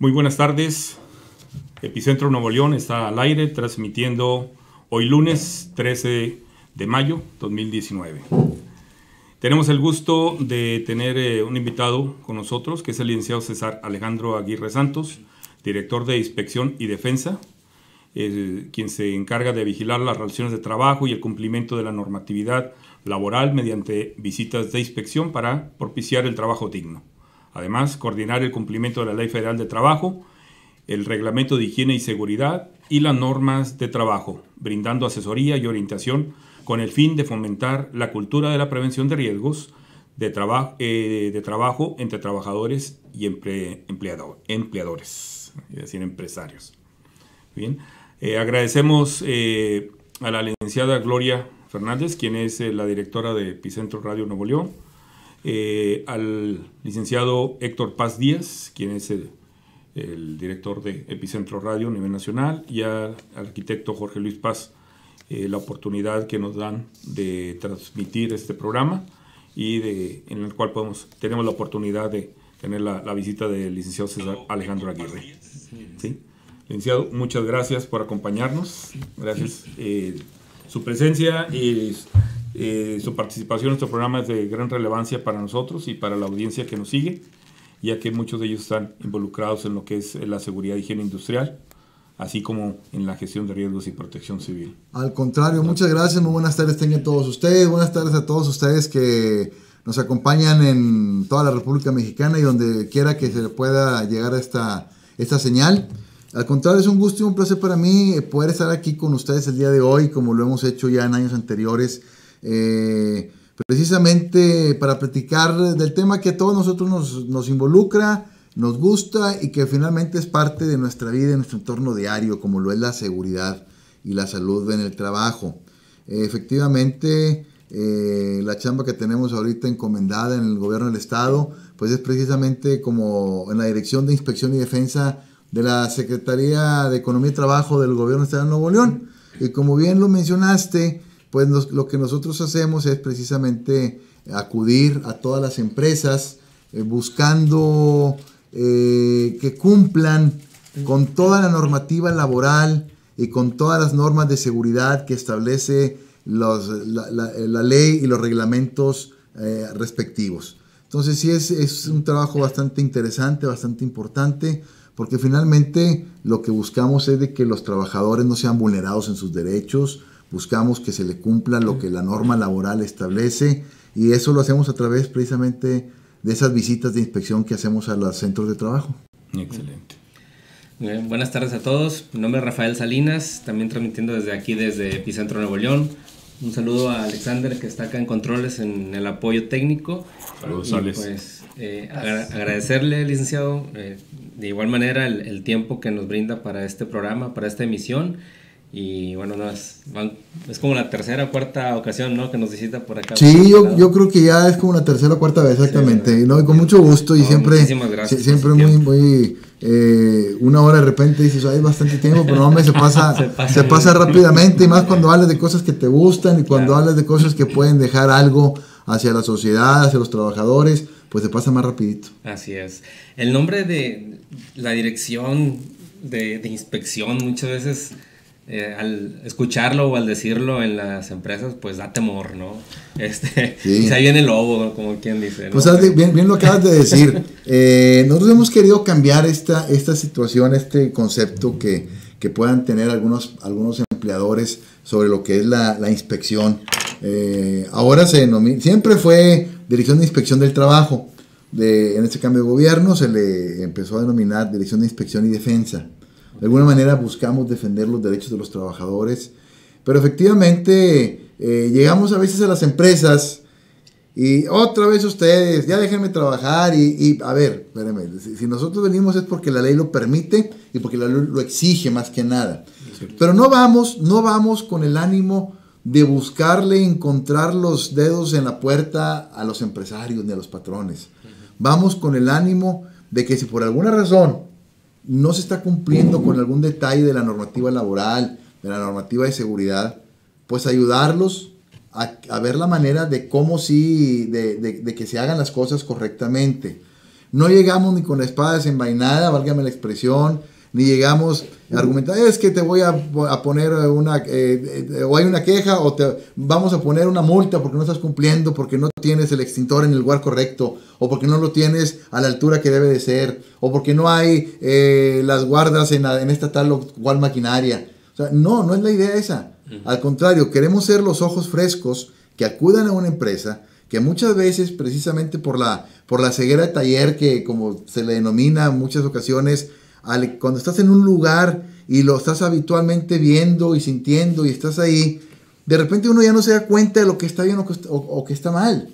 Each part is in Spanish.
Muy buenas tardes. Epicentro Nuevo León está al aire transmitiendo hoy lunes 13 de mayo 2019. Tenemos el gusto de tener eh, un invitado con nosotros, que es el licenciado César Alejandro Aguirre Santos, director de Inspección y Defensa, quien se encarga de vigilar las relaciones de trabajo y el cumplimiento de la normatividad laboral mediante visitas de inspección para propiciar el trabajo digno. Además, coordinar el cumplimiento de la Ley Federal de Trabajo, el Reglamento de Higiene y Seguridad y las normas de trabajo, brindando asesoría y orientación con el fin de fomentar la cultura de la prevención de riesgos de, eh, trabajo entre trabajadores y empleadores, es decir, empresarios. Bien, eh, agradecemos eh, a la licenciada Gloria Fernández, quien es la directora de Epicentro Radio Nuevo León, eh, al licenciado Héctor Paz Díaz, quien es el, director de Epicentro Radio a nivel nacional, y al arquitecto Jorge Luis Paz, eh, la oportunidad que nos dan de transmitir este programa y de, en el cual podemos, tenemos la oportunidad de tener la, visita del licenciado César Alejandro Aguirre. ¿Sí? Licenciado, muchas gracias por acompañarnos. Gracias. Eh, su presencia y eh, su participación en nuestro programa es de gran relevancia para nosotros y para la audiencia que nos sigue, ya que muchos de ellos están involucrados en lo que es la seguridad y higiene industrial, así como en la gestión de riesgos y protección civil. Al contrario, muchas gracias, muy buenas tardes tengan todos ustedes, buenas tardes a todos ustedes que nos acompañan en toda la República Mexicana y donde quiera que se pueda llegar a esta, esta señal. Al contrario, es un gusto y un placer para mí poder estar aquí con ustedes el día de hoy, como lo hemos hecho ya en años anteriores eh, precisamente para platicar del tema que a todos nosotros nos, involucra, nos gusta y que finalmente es parte de nuestra vida, de nuestro entorno diario, como lo es la seguridad y la salud en el trabajo. efectivamente, eh, la chamba que tenemos ahorita encomendada en el gobierno del Estado, pues es precisamente como en la Dirección de Inspección y Defensa de la Secretaría de Economía y Trabajo del gobierno del Estado de Nuevo León. Y como bien lo mencionaste, pues lo que nosotros hacemos es precisamente acudir a todas las empresas eh, buscando eh, que cumplan con toda la normativa laboral y con todas las normas de seguridad que establece la, ley y los reglamentos eh, respectivos. Entonces sí es, es un trabajo bastante interesante, bastante importante, porque finalmente lo que buscamos es de que los trabajadores no sean vulnerados en sus derechos, buscamos que se le cumpla lo que la norma laboral establece y eso lo hacemos a través precisamente de esas visitas de inspección que hacemos a los centros de trabajo. Excelente. buenas tardes a todos. Mi nombre es Rafael Salinas, también transmitiendo desde aquí, desde Epicentro Nuevo León. Un saludo a Alexander que está acá en controles en el apoyo técnico. Saludos, Alex. Pues eh, agradecerle, licenciado, eh, de igual manera el, el, tiempo que nos brinda para este programa, para esta emisión. Y bueno, no, es, es como la tercera o cuarta ocasión, ¿no? Que nos visita por acá. Sí, yo, yo creo que ya es como la tercera o cuarta vez, exactamente. ¿no? Y con mucho gusto y siempre, siempre muy, muy, eh, una hora de repente dices, hay bastante tiempo, pero no, se pasa, se pasa, rápidamente y más cuando hablas de cosas que te gustan y cuando hablas de cosas que pueden dejar algo hacia la sociedad, hacia los trabajadores, pues se pasa más rapidito. Así es. El nombre de la dirección de, de inspección muchas veces eh, al escucharlo o al decirlo en las empresas, pues da temor, ¿no? Este, Y ahí viene el lobo, como quien dice. Pues bien, bien, lo acabas de decir. Eh, nosotros hemos querido cambiar esta, esta situación, este concepto que, que puedan tener algunos, algunos empleadores sobre lo que es la, la inspección. Eh, ahora se denomina, siempre fue Dirección de Inspección del Trabajo. De, en este cambio de gobierno se le empezó a denominar Dirección de Inspección y Defensa. De alguna manera buscamos defender los derechos de los trabajadores, pero efectivamente eh, llegamos a veces a las empresas y otra vez ustedes, ya déjenme trabajar y, a ver, espérenme, si, nosotros venimos es porque la ley lo permite y porque la ley lo exige más que nada. Pero no vamos, no vamos con el ánimo de buscarle encontrar los dedos en la puerta a los empresarios ni a los patrones. Vamos con el ánimo de que si por alguna razón no se está cumpliendo con algún detalle de la normativa laboral, de la normativa de seguridad, pues ayudarlos a, ver la manera de cómo sí, de, que se hagan las cosas correctamente. No llegamos ni con la espada desenvainada, válgame la expresión, ni llegamos a argumentar, es que te voy a, a poner una, eh, eh, o hay una queja, o te vamos a poner una multa porque no estás cumpliendo, porque no tienes el extintor en el lugar correcto, o porque no lo tienes a la altura que debe de ser, o porque no hay eh, las guardas en, en esta tal o cual maquinaria. O sea, no, no es la idea esa. Al contrario, queremos ser los ojos frescos que acudan a una empresa que muchas veces, precisamente por la, por la ceguera de taller, que como se le denomina en muchas ocasiones, cuando estás en un lugar y lo estás habitualmente viendo y sintiendo y estás ahí, de repente uno ya no se da cuenta de lo que está bien o está, o que está mal.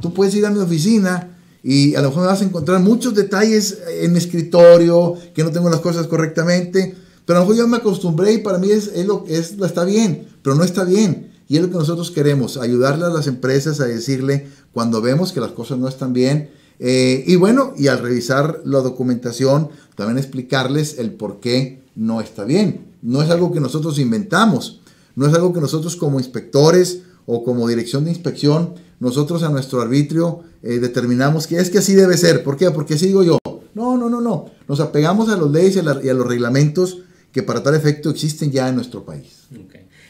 Tú puedes ir a mi oficina y a lo mejor me vas a encontrar muchos detalles en mi escritorio, que no tengo las cosas correctamente, pero a lo mejor yo me acostumbré y para mí es, es lo, es, está bien, pero no está bien. Y es lo que nosotros queremos, ayudarle a las empresas a decirle cuando vemos que las cosas no están bien. Eh, y bueno, y al revisar la documentación, también explicarles el por qué no está bien. No es algo que nosotros inventamos, no es algo que nosotros como inspectores o como dirección de inspección, nosotros a nuestro arbitrio eh, determinamos que es que así debe ser. ¿Por qué? Porque así digo yo. No, no, no, no. Nos apegamos a las leyes y a, los reglamentos que para tal efecto existen ya en nuestro país.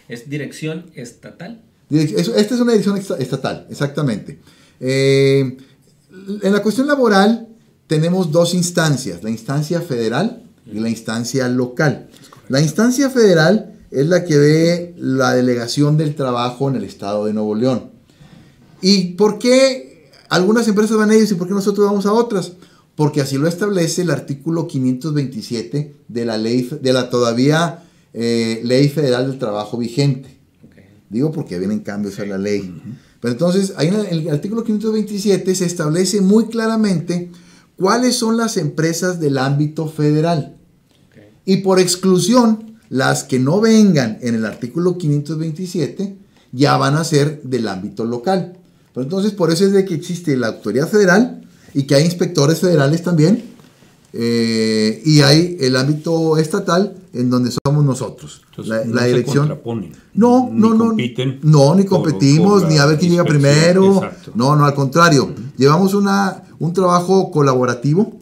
¿Es dirección estatal? esta es una dirección estatal, exactamente. Eh, en la cuestión laboral tenemos dos instancias, la instancia federal y la instancia local. La instancia federal es la que ve la delegación del trabajo en el estado de Nuevo León. ¿Y por qué algunas empresas van a ellos y por qué nosotros vamos a otras? Porque así lo establece el artículo 527 de la ley, de la todavía eh, ley federal del trabajo vigente. Digo porque vienen cambios a la ley. Pero entonces, ahí en el, artículo 527 se establece muy claramente cuáles son las empresas del ámbito federal. Y por exclusión, las que no vengan en el artículo 527 ya van a ser del ámbito local. Pero entonces, por eso es de que existe la autoridad federal y que hay inspectores federales también. Eh, y hay el ámbito estatal en donde somos nosotros. la, no dirección. no, no, no. No, ni competimos, ni a ver quién llega primero. No, no, al contrario. Llevamos una, un trabajo colaborativo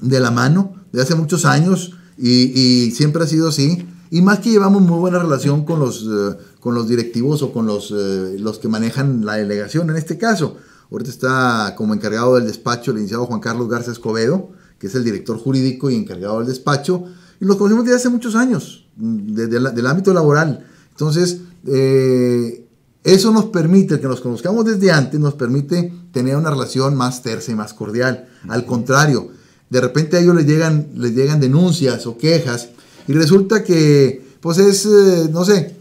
de la mano de hace muchos años y, siempre ha sido así. Y más que llevamos muy buena relación con los, eh, con los directivos o con los, eh, los que manejan la delegación en este caso. Ahorita está como encargado del despacho el licenciado Juan Carlos Garza Escobedo, que es el director jurídico y encargado del despacho. Y los conocemos desde hace muchos años, desde el del ámbito laboral. Entonces, eh, eso nos permite, que nos conozcamos desde antes, nos permite tener una relación más tersa y más cordial. Al contrario, de repente a ellos les llegan, les llegan denuncias o quejas y resulta que, pues es, eh, no sé,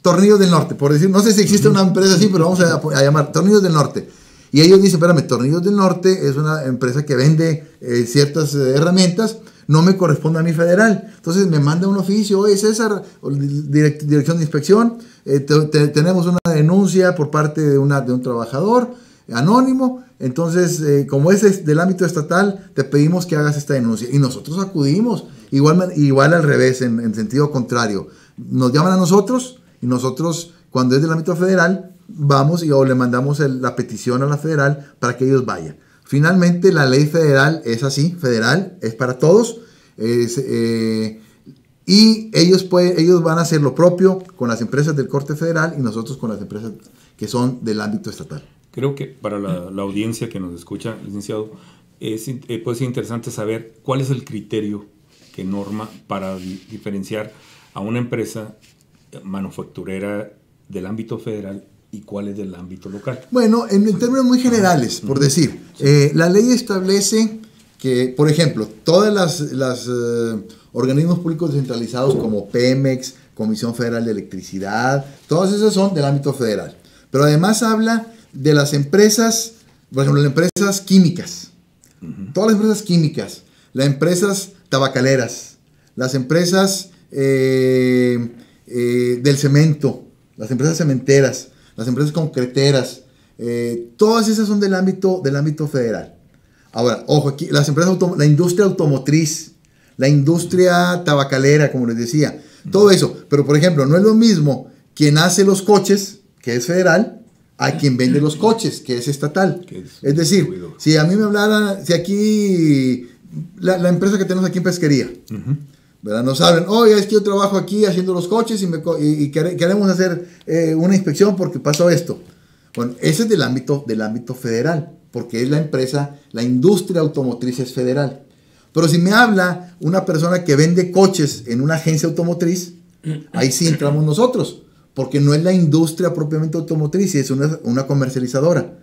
Tornillos del Norte, por decir, no sé si existe una empresa así, pero vamos a, a llamar Tornillos del Norte y ellos dicen, espérame, Tornillos del Norte es una empresa que vende eh, ciertas eh, herramientas, no me corresponde a mi federal. Entonces me manda un oficio, oye César, dirección de inspección, eh, tenemos una denuncia por parte de, una, de un trabajador anónimo, entonces como es del ámbito estatal, te pedimos que hagas esta denuncia. Y nosotros acudimos, igual, igual al revés, en, en sentido contrario. Nos llaman a nosotros y nosotros, cuando es del ámbito federal, vamos y o le mandamos la petición a la federal para que ellos vayan. Finalmente, la ley federal es así, federal, es para todos. Eh, y ellos, pueden, ellos van a hacer lo propio con las empresas del corte federal y nosotros con las empresas que son del ámbito estatal. Creo que para la, audiencia que nos escucha, licenciado, es, eh, puede ser interesante saber cuál es el criterio que norma para diferenciar a una empresa manufacturera del ámbito federal y cuál es del ámbito local. Bueno, en, términos muy generales, por decir, eh, la ley establece que, por ejemplo, todas las, eh, organismos públicos descentralizados como Pemex, Comisión Federal de Electricidad, todas esas son del ámbito federal. Pero además habla de las empresas, por ejemplo, las empresas químicas, todas las empresas químicas, las empresas tabacaleras, las empresas eh, del cemento, las empresas cementeras, las empresas concreteras, eh, todas esas son del ámbito, del ámbito federal. Ahora, ojo, aquí, las empresas, la industria automotriz, la industria tabacalera, como les decía, todo eso. Pero, por ejemplo, no es lo mismo quien hace los coches, que es federal, a quien vende los coches, que es estatal. Es es decir, si a mí me hablara, si aquí la, la empresa que tenemos aquí en pesquería, ¿verdad? Nos hablan, oye, es que yo trabajo aquí haciendo los coches y, me y- y quere- queremos hacer eh, una inspección porque pasó esto. Bueno, ese es del ámbito, del ámbito federal, porque es la empresa, la industria automotriz es federal. Pero si me habla una persona que vende coches en una agencia automotriz, ahí sí entramos nosotros, porque no es la industria propiamente automotriz, es una, una comercializadora.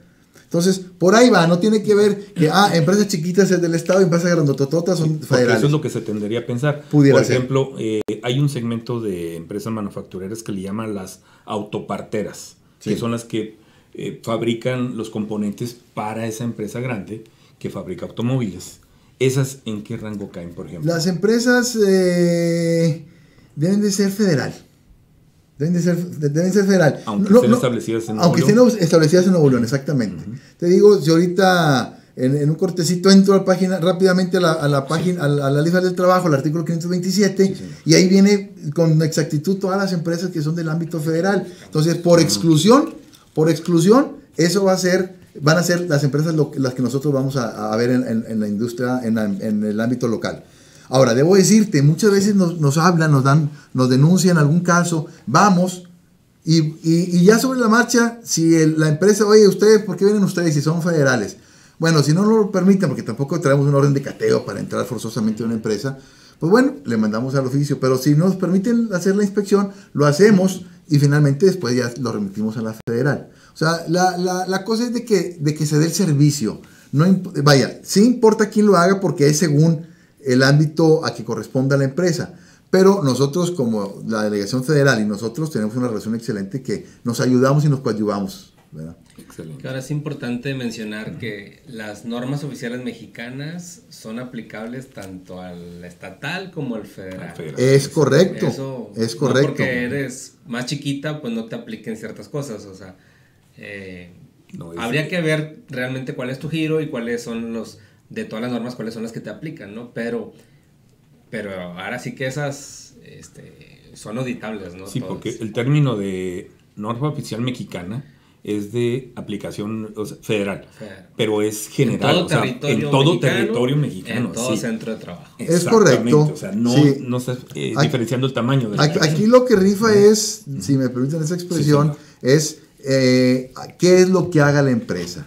Entonces, por ahí va, no tiene que ver que, ah, empresas chiquitas es del Estado, empresas grandotototas son federales. eso es lo que se tendería a pensar. Pudiera Por ejemplo, eh, hay un segmento de empresas manufactureras que le llaman las autoparteras, Sí. que son las que eh, fabrican los componentes para esa empresa grande que fabrica automóviles. ¿Esas en qué rango caen, por ejemplo? Las empresas eh, deben de ser federal. Deben de ser, de- deben ser federal. Aunque estén establecidas en Nuevo Aunque León. estén establecidas en Nuevo León, exactamente. Te digo, si ahorita en, en un cortecito entro a la página, rápidamente a la, a la página, a, la, a la lista del trabajo, el artículo 527, Sí, y ahí viene con exactitud todas las empresas que son del ámbito federal. Entonces, por exclusión, por exclusión, eso va a ser, van a ser las empresas lo- las que nosotros vamos a, a ver en, en- en la industria, en el ámbito local. Ahora, debo decirte, muchas veces nos, hablan, nos dan, nos denuncian algún caso, vamos, y, ya sobre la marcha, si la empresa, oye, ustedes, ¿por qué vienen ustedes si son federales? Bueno, si no lo permiten, porque tampoco traemos un orden de cateo para entrar forzosamente a una empresa, pues bueno, le mandamos al oficio. Pero si nos permiten hacer la inspección, lo hacemos y finalmente después ya lo remitimos a la federal. O sea, la, cosa es de que, de que se dé el servicio. No vaya, sí importa quién lo haga porque es según el ámbito a que corresponda la empresa. Pero nosotros como la delegación federal y nosotros tenemos una relación excelente que nos ayudamos y nos coadyuvamos. ¿verdad? Excelente. Ahora es importante mencionar que las normas oficiales mexicanas son aplicables tanto al estatal como al federal. Al federal. Es correcto. Eso, es no correcto. porque eres más chiquita, pues no te apliquen ciertas cosas. O sea, eh, No, habría que ver realmente cuál es tu giro y cuáles son los, de todas las normas, cuáles son las que te aplican, ¿no? Pero, pero ahora sí que esas este, son auditables, ¿no? Sí, Todas. porque el término de norma oficial mexicana es de aplicación o sea, federal, Federal. pero es general, en todo o sea, territorio en todo mexicano, territorio mexicano. En todo sí. centro de trabajo. Es correcto, O sea, no, sí. no estás eh, Aquí- diferenciando el tamaño de la Aquí, aquí lo que rifa es, si me permiten esa expresión, es eh, qué es lo que haga la empresa.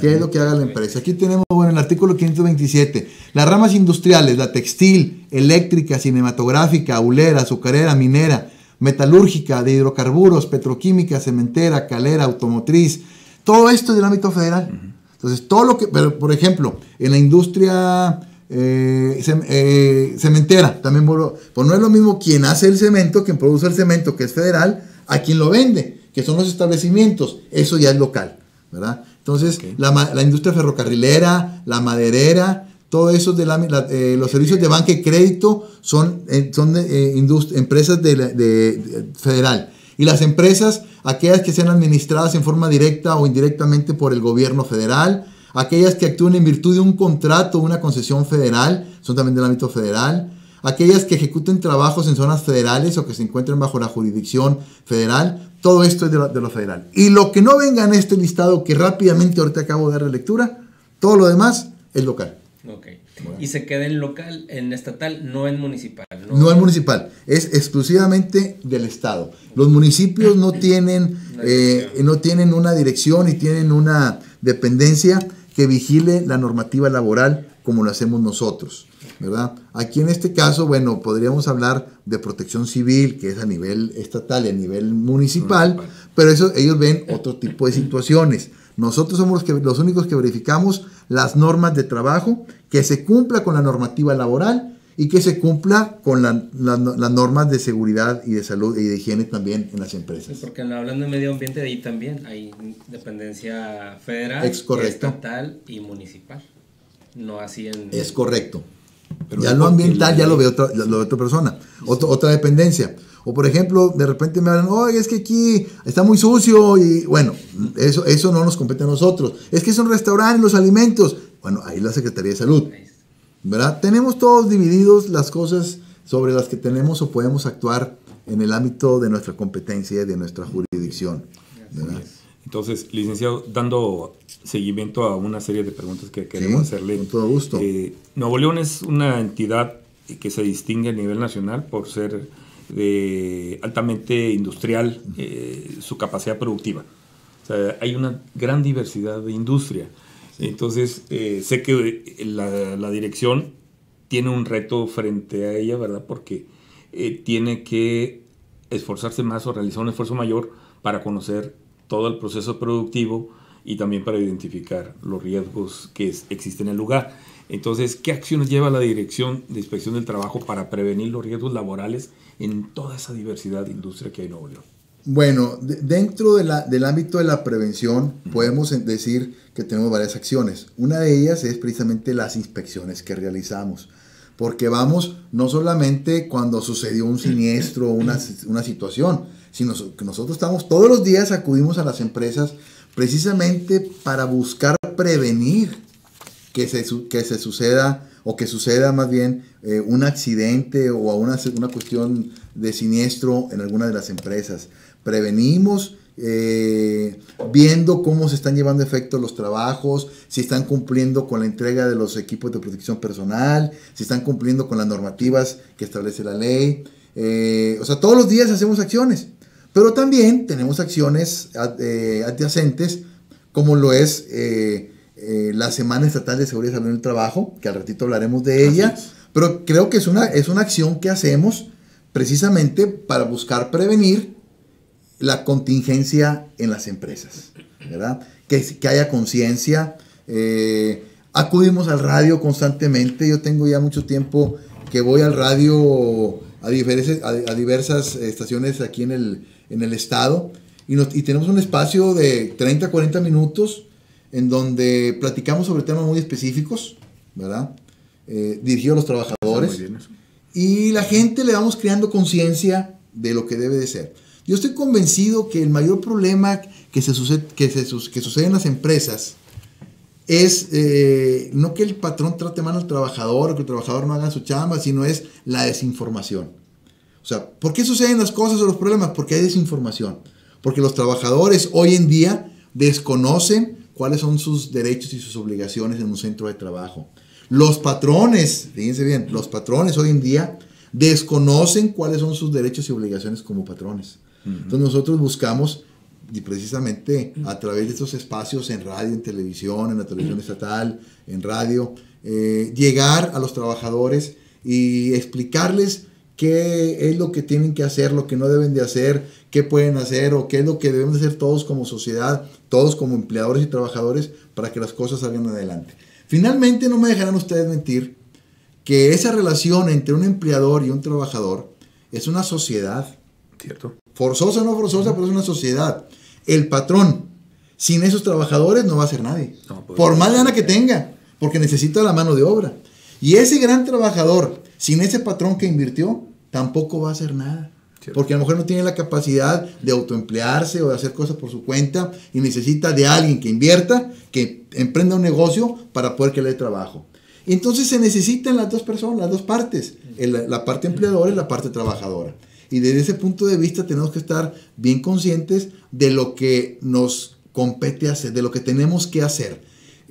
¿Qué es lo que haga la empresa? Aquí tenemos, bueno, el artículo 527, las ramas industriales, la textil, eléctrica, cinematográfica, aulera, azucarera, minera, metalúrgica, de hidrocarburos, petroquímica, cementera, calera, automotriz, todo esto es del ámbito federal. Entonces, todo lo que, pero por ejemplo, en la industria eh, eh, cementera, también pues no es lo mismo quien hace el cemento, quien produce el cemento, que es federal, a quien lo vende, que son los establecimientos, eso ya es local, ¿verdad? Entonces, la, industria ferrocarrilera, la maderera, todo eso de la, la- eh, los servicios de banca y crédito son, eh, son eh, indust- empresas de- de- federal. Y las empresas, aquellas que sean administradas en forma directa o indirectamente por el gobierno federal, aquellas que actúen en virtud de un contrato o una concesión federal, son también del ámbito federal, aquellas que ejecuten trabajos en zonas federales o que se encuentren bajo la jurisdicción federal, todo esto es de lo, de lo federal. Y lo que no venga en este listado que rápidamente ahorita acabo de dar lectura, todo lo demás es local. Ok. Y se queda en local, en estatal, no en municipal. No, No es municipal, es exclusivamente del Estado. Los municipios no tienen, eh, no tienen una dirección y tienen una dependencia que vigile la normativa laboral como lo hacemos nosotros, ¿verdad? Aquí en este caso, bueno, podríamos hablar de protección civil, que es a nivel estatal y a nivel municipal, Municipal. pero eso ellos ven otro tipo de situaciones. Nosotros somos los, que, los únicos que verificamos las normas de trabajo, que se cumpla con la normativa laboral y que se cumpla con la- la- las normas de seguridad y de salud y de higiene también en las Sí, empresas. porque hablando de medio ambiente, ahí también hay dependencia federal, Es correcto. estatal y municipal. No así en... Es correcto. Pero ya lo ambiental la- ya lo ve otra, lo ve otra persona, Otro- otra dependencia. O por ejemplo, de repente me hablan, oye, es que aquí está muy sucio y bueno, eso, eso no nos compete a nosotros. Es que es un restaurante, los alimentos. Bueno, ahí la Secretaría de Salud. ¿verdad? Tenemos todos divididos las cosas sobre las que tenemos o podemos actuar en el ámbito de nuestra competencia y de nuestra jurisdicción. ¿verdad? Entonces, licenciado, dando seguimiento a una serie de preguntas que queremos hacerle. Con todo gusto. Eh, Nuevo León es una entidad que se distingue a nivel nacional por ser de altamente industrial eh, su capacidad productiva. O sea, hay una gran diversidad de industria. Entonces, eh, sé que la, la, dirección tiene un reto frente a ella, ¿verdad? Porque tiene que esforzarse más o realizar un esfuerzo mayor para conocer todo el proceso productivo y también para identificar los riesgos que existen en el lugar. Entonces, ¿qué acciones lleva la Dirección de Inspección del Trabajo para prevenir los riesgos laborales en toda esa diversidad de industria que hay en Nuevo León? Bueno, dentro de la, del ámbito de la prevención podemos decir que tenemos varias acciones. Una de ellas es precisamente las inspecciones que realizamos porque vamos no solamente cuando sucedió un siniestro o una, una, situación, que nosotros estamos todos los días acudimos a las empresas precisamente para buscar prevenir que se, que se suceda o que suceda más bien eh, un accidente o una, una cuestión de siniestro en alguna de las empresas. Prevenimos eh, viendo cómo se están llevando a efecto los trabajos, si están cumpliendo con la entrega de los equipos de protección personal, si están cumpliendo con las normativas que establece la ley. Eh, o sea, todos los días hacemos acciones, pero también tenemos acciones eh, adyacentes, como lo es la Semana Estatal de Seguridad y Salud en el Trabajo, que al ratito hablaremos de ella, pero creo que es una, es una acción que hacemos precisamente para buscar prevenir la contingencia en las empresas, ¿verdad? Que, que haya conciencia. Eh, acudimos al radio constantemente. Yo tengo ya mucho tiempo que voy al radio a, diversas, a, diversas estaciones aquí en el, en el estado y, y, tenemos un espacio de 30, 40 minutos en donde platicamos sobre temas muy específicos, ¿verdad? Eh, dirigido a los trabajadores. Y la gente le vamos creando conciencia de lo que debe de ser. Yo estoy convencido que el mayor problema que, se sucede, que, se, que sucede en las empresas es eh, no que el patrón trate mal al trabajador o que el trabajador no haga su chamba, sino es la desinformación. O sea, ¿por qué suceden las cosas o los problemas? Porque hay desinformación. Porque los trabajadores hoy en día desconocen cuáles son sus derechos y sus obligaciones en un centro de trabajo. Los patrones, fíjense bien, los patrones hoy en día desconocen cuáles son sus derechos y obligaciones como patrones. Entonces nosotros buscamos, y precisamente a través de estos espacios en radio, en televisión, en la televisión estatal, en radio, eh, llegar a los trabajadores y explicarles qué es lo que tienen que hacer, lo que no deben de hacer, qué pueden hacer o qué es lo que debemos hacer todos como sociedad, todos como empleadores y trabajadores para que las cosas salgan adelante. Finalmente, no me dejarán ustedes mentir que esa relación entre un empleador y un trabajador es una sociedad. Cierto. Forzosa o no forzosa, pero es una sociedad. El patrón, sin esos trabajadores no va a ser nadie. Pues, por más gana que tenga, porque necesita la mano de obra. Y ese gran trabajador, sin ese patrón que invirtió, tampoco va a hacer nada. Porque a lo mejor no tiene la capacidad de autoemplearse o de hacer cosas por su cuenta y necesita de alguien que invierta, que emprenda un negocio para poder que le dé trabajo. Y entonces se necesitan las dos personas, las dos partes, la parte empleadora y la parte trabajadora. Y desde ese punto de vista tenemos que estar bien conscientes de lo que nos compete hacer, de lo que tenemos que hacer,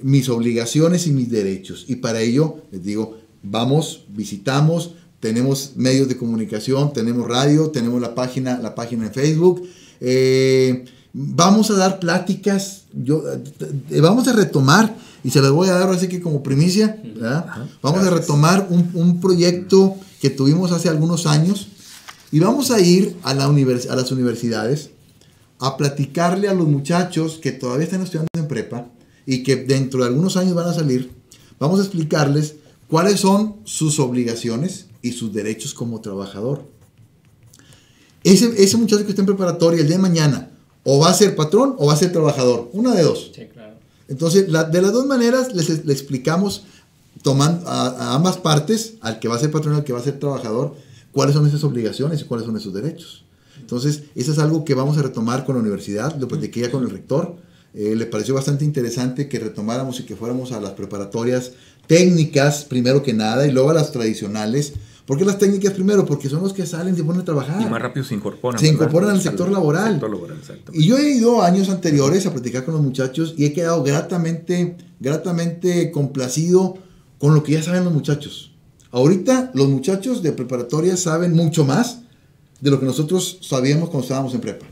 mis obligaciones y mis derechos. Y para ello, les digo, vamos, visitamos, tenemos medios de comunicación, tenemos radio, tenemos la página, la página en Facebook. Eh, vamos a dar pláticas, yo, eh, vamos a retomar, y se las voy a dar así que como primicia, vamos a retomar un, un proyecto que tuvimos hace algunos años, y vamos a ir a, la a las universidades a platicarle a los muchachos que todavía están estudiando en prepa y que dentro de algunos años van a salir, vamos a explicarles cuáles son sus obligaciones y sus derechos como trabajador. Ese, ese muchacho que está en preparatoria el día de mañana o va a ser patrón o va a ser trabajador, una de dos. Sí, claro. Entonces, de las dos maneras les, explicamos tomando a, a, ambas partes, al que va a ser patrón y al que va a ser trabajador, cuáles son esas obligaciones y cuáles son esos derechos. Entonces, eso es algo que vamos a retomar con la universidad, lo platiqué ya con el rector, eh, le pareció bastante interesante que retomáramos y que fuéramos a las preparatorias técnicas, primero que nada, y luego a las tradicionales. ¿Por qué las técnicas primero? Porque son los que salen y se ponen a trabajar. Y más rápido se incorporan. Se incorporan al sector laboral. Sector laboral y yo he ido años anteriores a platicar con los muchachos y he quedado gratamente, gratamente complacido con lo que ya saben los muchachos. Ahorita los muchachos de preparatoria saben mucho más de lo que nosotros sabíamos cuando estábamos en prepa.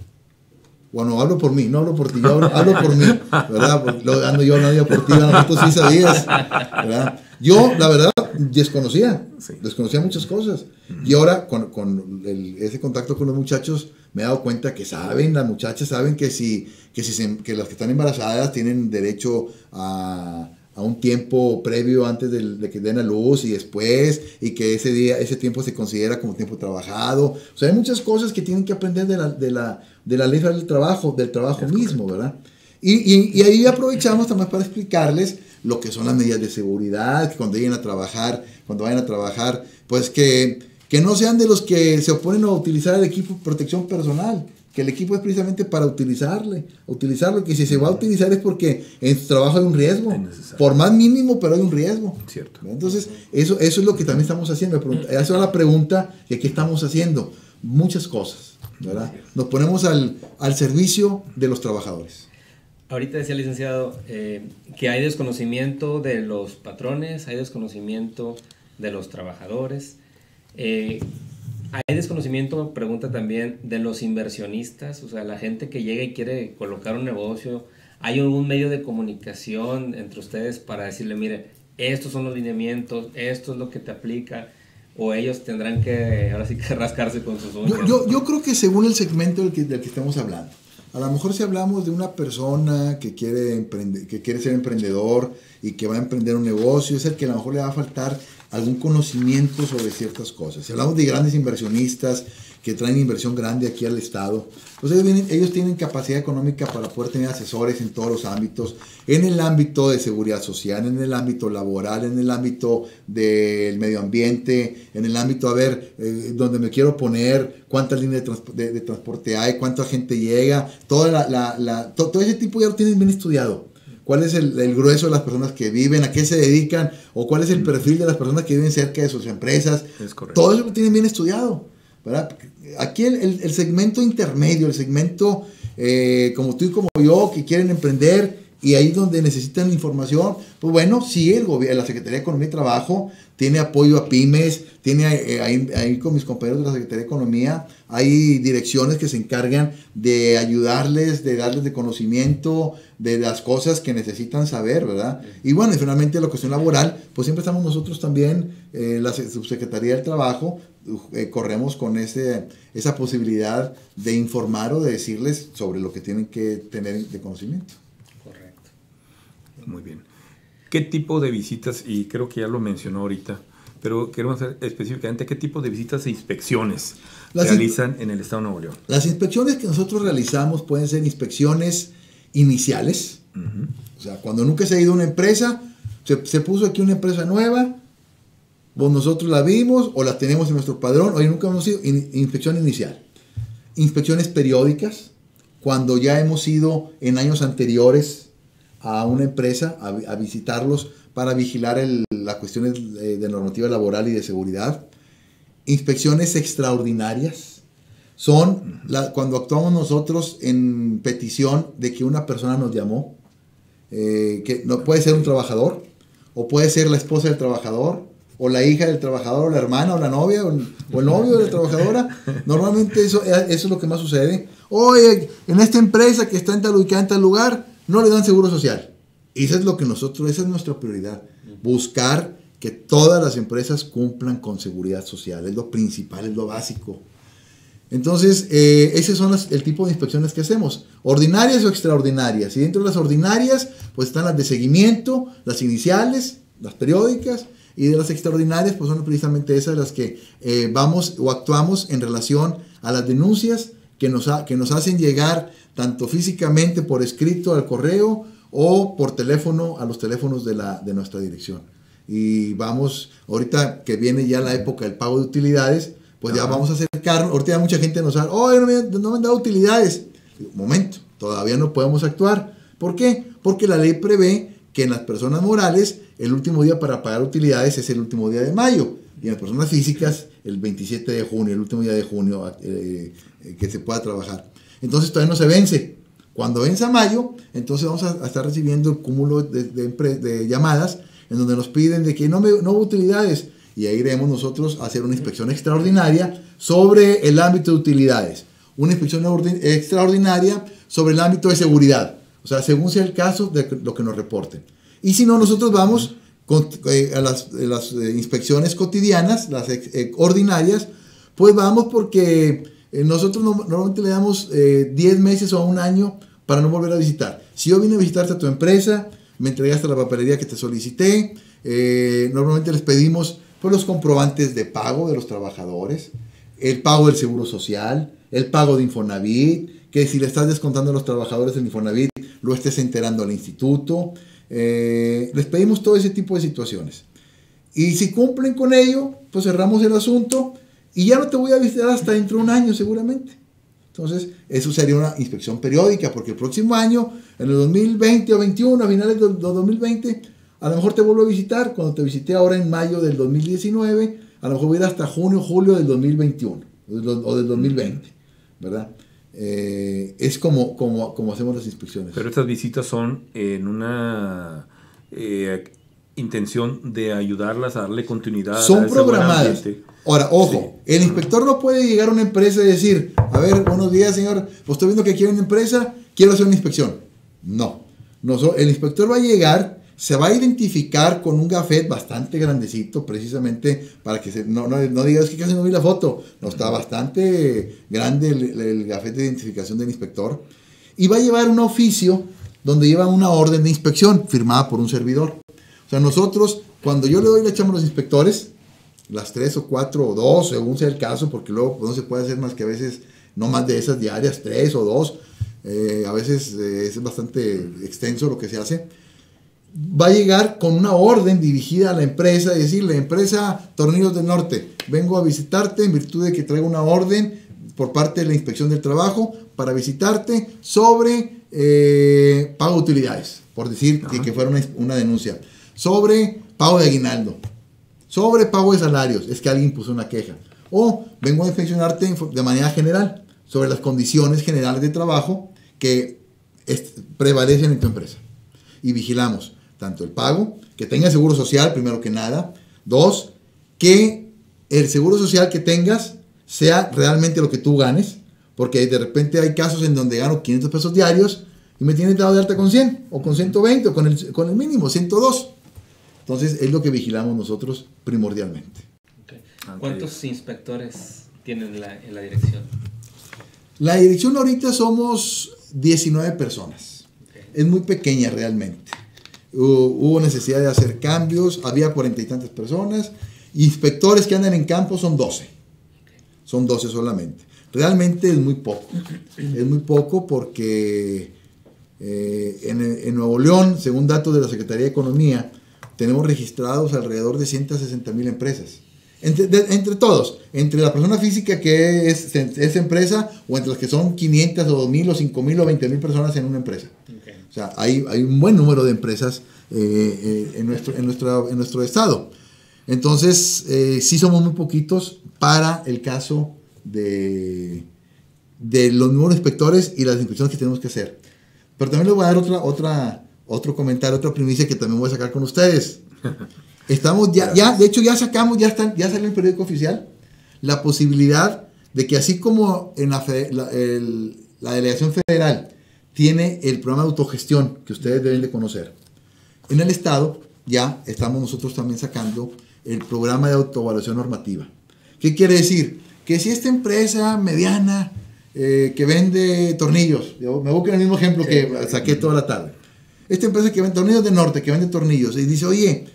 Bueno, hablo por mí, no hablo por ti, yo hablo, por mí, ¿verdad? Lo ando yo hablando por ti, nosotros sí sabías, ¿verdad? Yo, la verdad, desconocía, desconocía muchas cosas. Y ahora, con, con ese contacto con los muchachos, me he dado cuenta que saben, las muchachas saben que si, que si que las que están embarazadas tienen derecho a a un tiempo previo antes de, que den a luz y después, y que ese día, ese tiempo se considera como tiempo trabajado. O sea, hay muchas cosas que tienen que aprender de la, de la, de la ley del trabajo, del trabajo mismo, ¿verdad? Y, y, ahí aprovechamos también para explicarles lo que son las medidas de seguridad, que cuando lleguen a trabajar, cuando vayan a trabajar, pues que, que no sean de los que se oponen a utilizar el equipo de protección personal, que el equipo es precisamente para utilizarle, utilizarlo, que si se va a utilizar es porque en su trabajo hay un riesgo, por más mínimo, pero hay un riesgo. Cierto. Entonces, eso, eso es lo que también estamos haciendo. Esa es la pregunta que aquí estamos haciendo. Muchas cosas, ¿verdad? Nos ponemos al, al servicio de los trabajadores. Ahorita decía el licenciado eh, que hay desconocimiento de los patrones, hay desconocimiento de los trabajadores. Eh, hay desconocimiento, pregunta también, de los inversionistas, o sea, la gente que llega y quiere colocar un negocio. ¿Hay algún medio de comunicación entre ustedes para decirle, mire, estos son los lineamientos, esto es lo que te aplica? ¿O ellos tendrán que, ahora sí que rascarse con sus uñas? Yo, yo, creo que según el segmento del que, del que estamos hablando. A lo mejor si hablamos de una persona que quiere, que quiere ser emprendedor y que va a emprender un negocio, es el que a lo mejor le va a faltar algún conocimiento sobre ciertas cosas. Si hablamos de grandes inversionistas que traen inversión grande aquí al Estado, pues ellos, tienen capacidad económica para poder tener asesores en todos los ámbitos, en el ámbito de seguridad social, en el ámbito laboral, en el ámbito del medio ambiente, en el ámbito, a ver, eh, donde me quiero poner, cuántas líneas de, transporte hay, cuánta gente llega, toda la, todo ese tipo ya lo tienen bien estudiado cuál es el, grueso de las personas que viven, a qué se dedican, o cuál es el perfil de las personas que viven cerca de sus empresas. Todo eso lo tienen bien estudiado. Aquí el, segmento intermedio, el segmento eh, como tú y como yo, que quieren emprender y ahí donde necesitan información, pues bueno, sí, el gobierno, la Secretaría de Economía y Trabajo tiene apoyo a pymes, tiene eh, ahí, con mis compañeros de la Secretaría de Economía, hay direcciones que se encargan de ayudarles, de darles de conocimiento de las cosas que necesitan saber, ¿verdad? Y bueno, y finalmente la cuestión laboral, pues siempre estamos nosotros también, eh, la Subsecretaría del Trabajo, eh, corremos con ese, esa posibilidad de informar o de decirles sobre lo que tienen que tener de conocimiento. Muy bien. ¿Qué tipo de visitas, y creo que ya lo mencionó ahorita, pero queremos saber específicamente qué tipo de visitas e inspecciones realizan en el Estado de Nuevo León? Las inspecciones que nosotros realizamos pueden ser inspecciones iniciales. O sea, cuando nunca se ha ido a una empresa, se, puso aquí una empresa nueva, vos nosotros la vimos o la tenemos en nuestro padrón, o nunca hemos ido, inspección inicial. Inspecciones periódicas, cuando ya hemos ido en años anteriores a una empresa a, visitarlos para vigilar las cuestiones de, normativa laboral y de seguridad. Inspecciones extraordinarias son cuando actuamos nosotros en petición de que una persona nos llamó, eh, que no puede ser un trabajador, o puede ser la esposa del trabajador, o la hija del trabajador, o la hermana, o la novia, o el, novio de la trabajadora. Normalmente eso, es lo que más sucede. Oye, en esta empresa que está en tal lugar, no le dan seguro social. Y eso es lo que nosotros, esa es nuestra prioridad. Buscar que todas las empresas cumplan con seguridad social. Es lo principal, es lo básico. Entonces, eh, ese son el tipo de inspecciones que hacemos. Ordinarias o extraordinarias. Y dentro de las ordinarias, pues están las de seguimiento, las iniciales, las periódicas. Y de las extraordinarias, pues son precisamente esas las que eh, vamos o actuamos en relación a las denuncias que nos, que nos hacen llegar tanto físicamente por escrito al correo o por teléfono a los teléfonos de, la, de nuestra dirección. Y vamos, ahorita que viene ya la época del pago de utilidades, pues ya vamos a acercarnos. Ahorita ya mucha gente nos sabe, oh, no me, no me han dado utilidades. momento, todavía no podemos actuar. ¿Por qué? Porque la ley prevé que en las personas morales el último día para pagar utilidades es el último día de mayo y en las personas físicas el 27 de junio, el último día de junio eh, eh, que se pueda trabajar. Entonces todavía no se vence. Cuando venza mayo, entonces vamos a, estar recibiendo el cúmulo de, llamadas en donde nos piden de que no, me, no hubo utilidades y ahí iremos nosotros a hacer una inspección extraordinaria sobre el ámbito de utilidades. Una inspección extraordinaria sobre el ámbito de seguridad. O sea, según sea el caso de lo que nos reporten. Y si no, nosotros vamos eh, a las, eh, inspecciones cotidianas, las eh, ordinarias, pues vamos porque nosotros normalmente le damos 10 meses o un año para no volver a visitar. Si yo vine a visitarte a tu empresa, me entregaste la papelería que te solicité, normalmente les pedimos pues, los comprobantes de pago de los trabajadores, el pago del seguro social, el pago de Infonavit, que si le estás descontando a los trabajadores del Infonavit, lo estés enterando al instituto. Eh, les pedimos todo ese tipo de situaciones. Y si cumplen con ello, pues cerramos el asunto y ya no te voy a visitar hasta dentro de un año seguramente. Entonces, eso sería una inspección periódica, porque el próximo año, en el 2020 o 2021, a finales del 2020, a lo mejor te vuelvo a visitar, cuando te visité ahora en mayo del 2019, a lo mejor voy a ir hasta junio, julio del 2021 o del 2020, ¿verdad? Eh, es como, como, como, hacemos las inspecciones. Pero estas visitas son en una eh, intención de ayudarlas a darle continuidad. Son programadas. Ahora, ojo, el inspector no puede llegar a una empresa y decir, a ver, buenos días, señor, pues estoy viendo que quiere una empresa, quiero hacer una inspección. No, no el inspector va a llegar se va a identificar con un gafet bastante grandecito, precisamente para que se, no, no, no, digas que casi no vi la foto. No, está bastante grande el, el, gafet de identificación del inspector. Y va a llevar un oficio donde lleva una orden de inspección firmada por un servidor. Sea, nosotros, cuando yo le doy la chamba a los inspectores, las tres o cuatro o dos, según sea el caso, porque luego pues, no se puede hacer más que a veces no más de esas diarias, tres o dos. Eh, a veces eh, es bastante extenso lo que se hace va a llegar con una orden dirigida a la empresa y decirle, empresa Tornillos del Norte, vengo a visitarte en virtud de que traigo una orden por parte de la inspección del trabajo para visitarte sobre eh, pago de utilidades, por decir que, fuera una, una, denuncia, sobre pago de aguinaldo, sobre pago de salarios, es que alguien puso una queja, o vengo a inspeccionarte de manera general sobre las condiciones generales de trabajo que prevalecen en tu empresa. Y vigilamos tanto el pago, que tenga seguro social primero que nada. Dos, que el seguro social que tengas sea realmente lo que tú ganes, porque de repente hay casos en donde gano 500 pesos diarios y me tienen dado de alta con 100 o con 120 o con el, con el mínimo, 102. Entonces es lo que vigilamos nosotros primordialmente. ¿Cuántos inspectores tienen en la, en la dirección? La dirección ahorita somos 19 personas. Es muy pequeña realmente hubo necesidad de hacer cambios, había cuarenta y tantas personas, inspectores que andan en campo son 12, son 12 solamente. Realmente es muy poco, es muy poco porque eh, en, Nuevo León, según datos de la Secretaría de Economía, tenemos registrados alrededor de 160 mil empresas. Entre, entre, todos, entre la persona física que es, es, empresa o entre las que son 500 o 2.000 o 5.000 o 20.000 personas en una empresa. O sea, hay, hay un buen número de empresas eh, eh, en, nuestro, en, nuestro, en nuestro estado. Entonces, eh, sí somos muy poquitos para el caso de, de los nuevos inspectores y las inspecciones que tenemos que hacer. Pero también les voy a dar otra, otra, otro comentario, otra primicia que también voy a sacar con ustedes. Estamos ya, ya de hecho ya sacamos, ya, están, ya salió en el periódico oficial, la posibilidad de que así como en la, la, la delegación federal tiene el programa de autogestión que ustedes deben de conocer. En el Estado ya estamos nosotros también sacando el programa de autoevaluación normativa. ¿Qué quiere decir? Que si esta empresa mediana eh, que vende tornillos, me busco en el mismo ejemplo que saqué toda la tarde, esta empresa que vende tornillos de norte, que vende tornillos, y dice, oye,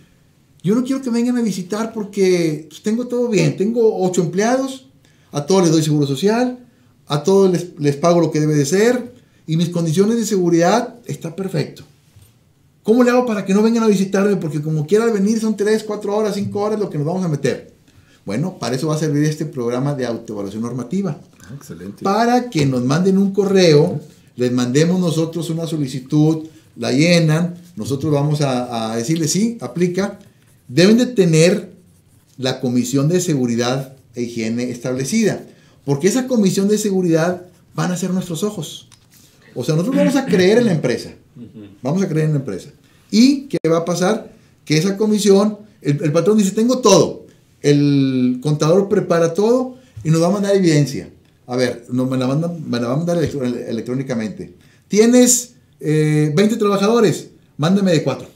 yo no quiero que vengan a visitar porque pues, tengo todo bien, tengo ocho empleados, a todos les doy seguro social, a todos les, les pago lo que debe de ser, y mis condiciones de seguridad está perfecto. ¿Cómo le hago para que no vengan a visitarme? Porque como quieran venir son 3, 4 horas, 5 horas lo que nos vamos a meter. Bueno, para eso va a servir este programa de autoevaluación normativa. Ah, excelente. Para que nos manden un correo, les mandemos nosotros una solicitud, la llenan, nosotros vamos a, a decirles sí, aplica, deben de tener la comisión de seguridad e higiene establecida, porque esa comisión de seguridad van a ser nuestros ojos. O sea, nosotros vamos a creer en la empresa, vamos a creer en la empresa. ¿Y qué va a pasar? Que esa comisión, el, el patrón dice, tengo todo, el contador prepara todo y nos va a mandar evidencia. A ver, nos, me, la mandan, me la va a mandar electrónicamente. Tienes eh, 20 trabajadores, mándame de 4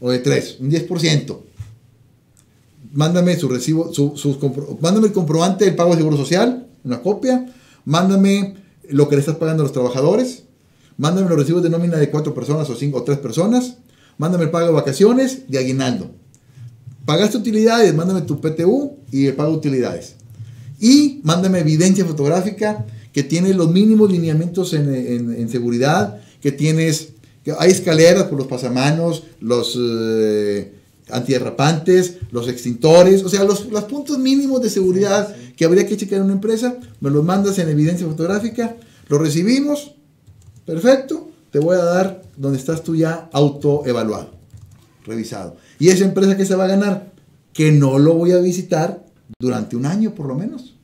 o de 3, un 10%. Mándame su recibo, su, sus compro- mándame el comprobante del pago de seguro social, una copia. Mándame lo que le estás pagando a los trabajadores. Mándame los recibos de nómina de 4 personas o 5 o 3 personas. Mándame el pago de vacaciones y aguinaldo. Pagaste utilidades, mándame tu PTU y el pago de utilidades. Y mándame evidencia fotográfica que tiene los mínimos lineamientos en, en- en seguridad, que tienes, que hay escaleras por los pasamanos, los eh, antiderrapantes, los extintores, o sea, los, los puntos mínimos de seguridad que habría que checar en una empresa, me los mandas en evidencia fotográfica, lo recibimos, perfecto, te voy a dar donde estás tú ya autoevaluado, revisado. ¿Y esa empresa que se va a ganar? Que no lo voy a visitar durante un año por lo menos.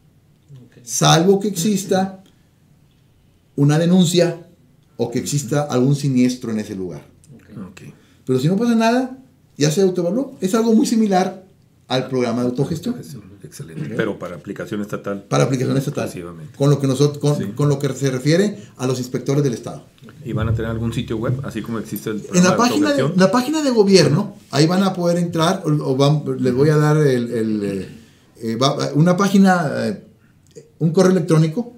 Salvo que exista una denuncia o que exista algún siniestro en ese lugar. Ok. Pero si no pasa nada, ya se autoevaluó. Es algo muy similar al programa de autogestión Excelente. Pero para aplicación estatal. para aplicación estatal. Con lo que nosotros, con, Sí. con lo que se refiere a los inspectores del Estado. ¿Y van a tener algún sitio web, así como existe el En programa la de página, de, la página de gobierno, ahí van a poder entrar, o, o van- les voy a dar el, el, eh, eh, va- una página, eh, un correo electrónico,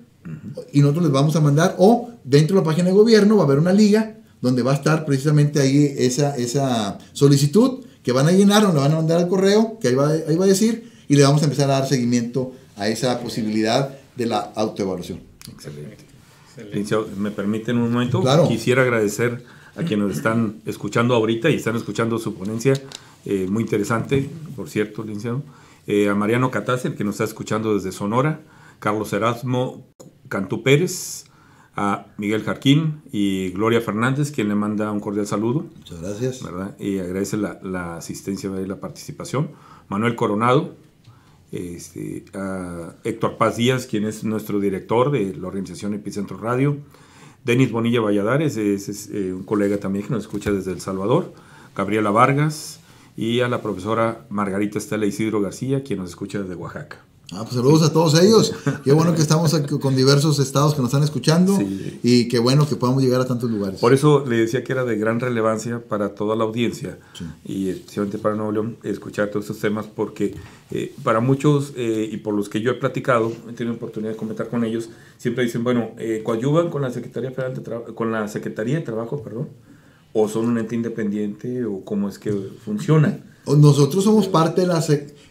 y nosotros les vamos a mandar, o dentro de la página de gobierno va a haber una liga donde va a estar precisamente ahí esa, esa solicitud que van a llenar o le van a mandar al correo, que ahí va, ahí va a decir, y le vamos a empezar a dar seguimiento a esa posibilidad de la autoevaluación. Excelente. Licenciado, ¿me permiten un momento? Claro. Quisiera agradecer a quienes nos están escuchando ahorita y están escuchando su ponencia, eh, muy interesante, por cierto, licenciado. Eh, a Mariano Catacer, que nos está escuchando desde Sonora, Carlos Erasmo Cantú Pérez, a Miguel Jarquín y Gloria Fernández, quien le manda un cordial saludo. Muchas gracias. ¿verdad? Y agradece la, la asistencia y la participación. Manuel Coronado, este, a Héctor Paz Díaz, quien es nuestro director de la organización Epicentro Radio. Denis Bonilla Valladares, es, es, eh, un colega también que nos escucha desde El Salvador. Gabriela Vargas y a la profesora Margarita Estela Isidro García, quien nos escucha desde Oaxaca. Ah, pues saludos a todos ellos. Qué bueno que estamos aquí con diversos estados que nos están escuchando Sí. y qué bueno que podamos llegar a tantos lugares. Por eso le decía que era de gran relevancia para toda la audiencia y especialmente para Nuevo León escuchar todos estos temas porque eh, para muchos eh, y por los que yo he platicado, he tenido oportunidad de comentar con ellos, siempre dicen, bueno, eh, coadyuvan con la Secretaría Federal de Tra- con la Secretaría de Trabajo, perdón, o son un ente independiente o cómo es que funcionan. Nosotros somos parte de la...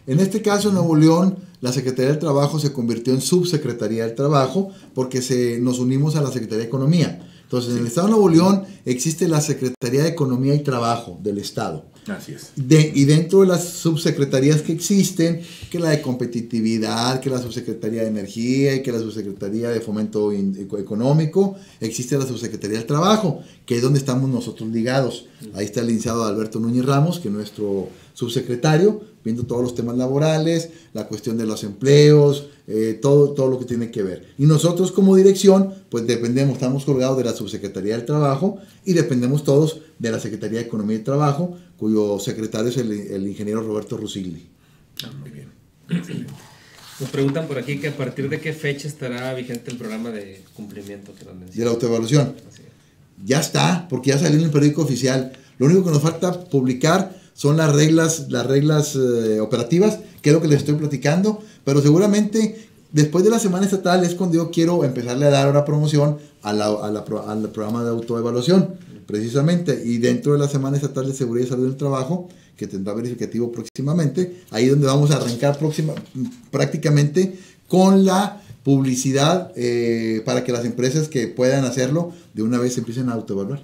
En este caso, en Nuevo León, la Secretaría del Trabajo se convirtió en Subsecretaría del Trabajo porque se, nos unimos a la Secretaría de Economía. Entonces, en el Estado de Nuevo León existe la Secretaría de Economía y Trabajo del Estado. Así es. De- y dentro de las subsecretarías que existen, que la de competitividad, que la subsecretaría de energía y que la subsecretaría de fomento económico, existe la subsecretaría del trabajo, que es donde estamos nosotros ligados. Ahí está el licenciado Alberto Núñez Ramos, que es nuestro subsecretario, viendo todos los temas laborales, la cuestión de los empleos, eh, todo, todo lo que tiene que ver. Y nosotros como dirección, pues dependemos, estamos colgados de la subsecretaría del trabajo y dependemos todos de la Secretaría de Economía y Trabajo, cuyo secretario es el, el ingeniero Roberto Rusigli. Ah, muy bien. Nos preguntan por aquí que a partir de qué fecha estará vigente el programa de cumplimiento que nos De la autoevaluación. Ya está, porque ya salió en el periódico oficial. Lo único que nos falta publicar son las reglas, las reglas eh, operativas, que es lo que les estoy platicando, pero seguramente después de la semana estatal es cuando yo quiero empezarle a dar una promoción a la- a la al programa de autoevaluación, precisamente, y dentro de la semana estatal de seguridad y salud del trabajo, que tendrá verificativo próximamente, ahí es donde vamos a arrancar próxima, prácticamente con la publicidad eh, para que las empresas que puedan hacerlo de una vez empiecen a autoevaluar.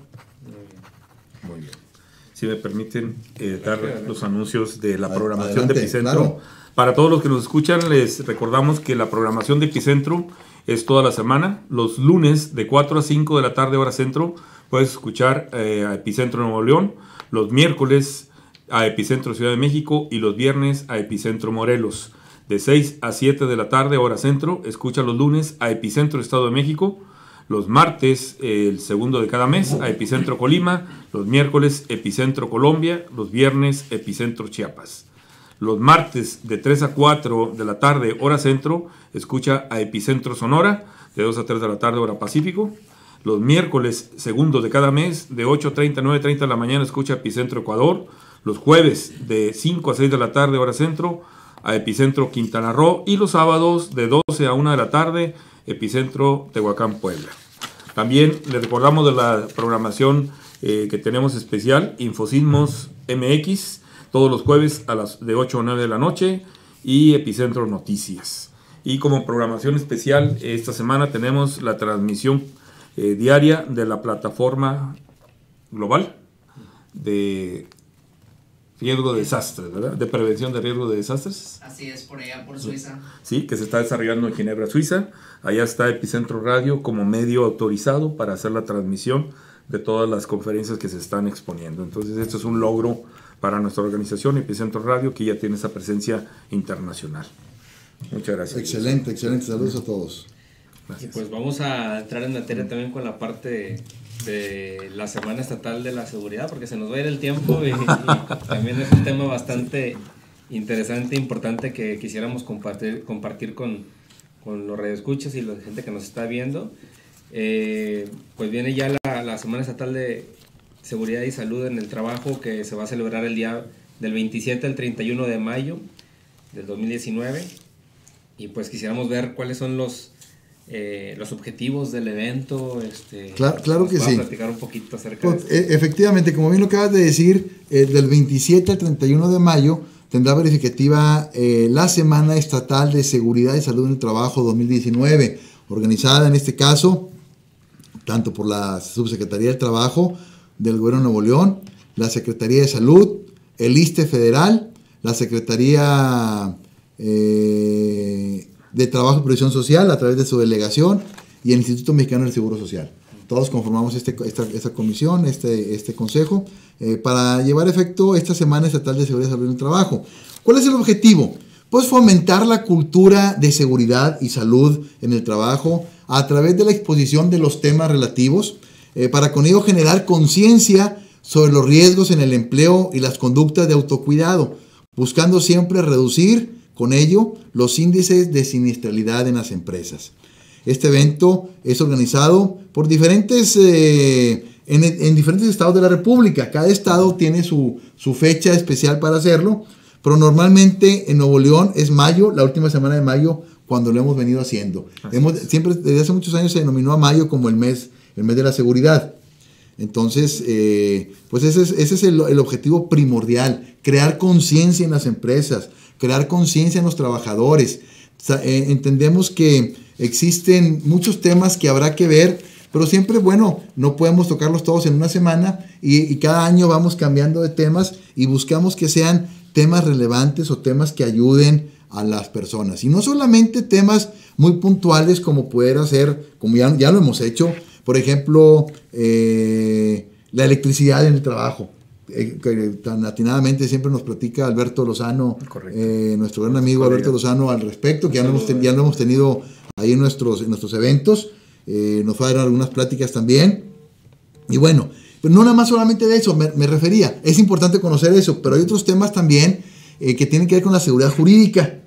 Si me permiten eh, dar los anuncios de la programación adelante, de Epicentro, claro. Para todos los que nos escuchan, les recordamos que la programación de Epicentro es toda la semana. Los lunes de 4 a 5 de la tarde, hora centro, puedes escuchar eh, a Epicentro Nuevo León. Los miércoles a Epicentro Ciudad de México y los viernes a Epicentro Morelos. De 6 a 7 de la tarde, hora centro, escucha los lunes a Epicentro Estado de México. Los martes, el segundo de cada mes, a Epicentro Colima. Los miércoles, Epicentro Colombia. Los viernes, Epicentro Chiapas. Los martes de 3 a 4 de la tarde, hora centro, escucha a Epicentro Sonora. De 2 a 3 de la tarde, hora Pacífico. Los miércoles segundos de cada mes, de 8.30 a 9.30 de la mañana, escucha Epicentro Ecuador. Los jueves, de 5 a 6 de la tarde, hora centro, a Epicentro Quintana Roo. Y los sábados, de 12 a 1 de la tarde, Epicentro Tehuacán, Puebla. También le recordamos de la programación eh, que tenemos especial, Infosismos MX, todos los jueves a las de 8 a 9 de la noche y Epicentro Noticias. Y como programación especial, esta semana tenemos la transmisión eh, diaria de la plataforma global de riesgo de desastres, ¿verdad? De prevención de riesgo de desastres. Así es, por allá, por Suiza. Sí, que se está desarrollando en Ginebra, Suiza. Allá está Epicentro Radio como medio autorizado para hacer la transmisión de todas las conferencias que se están exponiendo. Entonces, esto es un logro para nuestra organización Epicentro Radio, que ya tiene esa presencia internacional. Muchas gracias. Excelente, excelente. Saludos a todos. Y pues vamos a entrar en materia también con la parte de la Semana Estatal de la Seguridad, porque se nos va a ir el tiempo y, y también es un tema bastante interesante, importante que quisiéramos compartir, compartir con, con los radioescuchas y la gente que nos está viendo. Eh, pues viene ya la, la, Semana Estatal de Seguridad y Salud en el Trabajo que se va a celebrar el día del 27 al 31 de mayo del 2019. Y pues quisiéramos ver cuáles son los, eh, los objetivos del evento. Este, claro, claro que sí. platicar un poquito acerca Pues, de esto. efectivamente, como bien lo acabas de decir, eh, del 27 al 31 de mayo tendrá verificativa eh, la Semana Estatal de Seguridad y Salud en el Trabajo 2019, organizada en este caso tanto por la Subsecretaría del Trabajo del Gobierno de Nuevo León, la Secretaría de Salud, el ISTE Federal, la Secretaría eh, de Trabajo y Previsión Social a través de su delegación y el Instituto Mexicano del Seguro Social. Todos conformamos este, esta, esta comisión, este, este consejo, eh, para llevar a efecto esta Semana Estatal de Seguridad Salud en el Trabajo. ¿Cuál es el objetivo? Pues fomentar la cultura de seguridad y salud en el trabajo a través de la exposición de los temas relativos, eh, para con ello generar conciencia sobre los riesgos en el empleo y las conductas de autocuidado, buscando siempre reducir con ello los índices de siniestralidad en las empresas. Este evento es organizado por diferentes, eh, en, en, diferentes estados de la República. Cada estado tiene su, su, fecha especial para hacerlo, pero normalmente en Nuevo León es mayo, la última semana de mayo, cuando lo hemos venido haciendo. Hemos, siempre, desde hace muchos años se denominó a mayo como el mes, el mes de la seguridad. Entonces, eh, pues ese es, ese es el, el objetivo primordial, crear conciencia en las empresas, crear conciencia en los trabajadores. Eh, entendemos que existen muchos temas que habrá que ver, pero siempre, bueno, no podemos tocarlos todos en una semana y, cada año vamos cambiando de temas y buscamos que sean temas relevantes o temas que ayuden a las personas. Y no solamente temas muy puntuales como pudiera ser, como ya, ya lo hemos hecho, por ejemplo, eh, la electricidad en el trabajo. Eh, que tan atinadamente siempre nos platica Alberto Lozano, eh, nuestro gran amigo Alberto Lozano al respecto, que ya, no hemos, ya lo hemos tenido ahí en nuestros, en nuestros eventos, eh, nos va a dar algunas pláticas también. Y bueno, pero no nada más solamente de eso, me, me, refería, es importante conocer eso, pero hay otros temas también eh, que tienen que ver con la seguridad jurídica.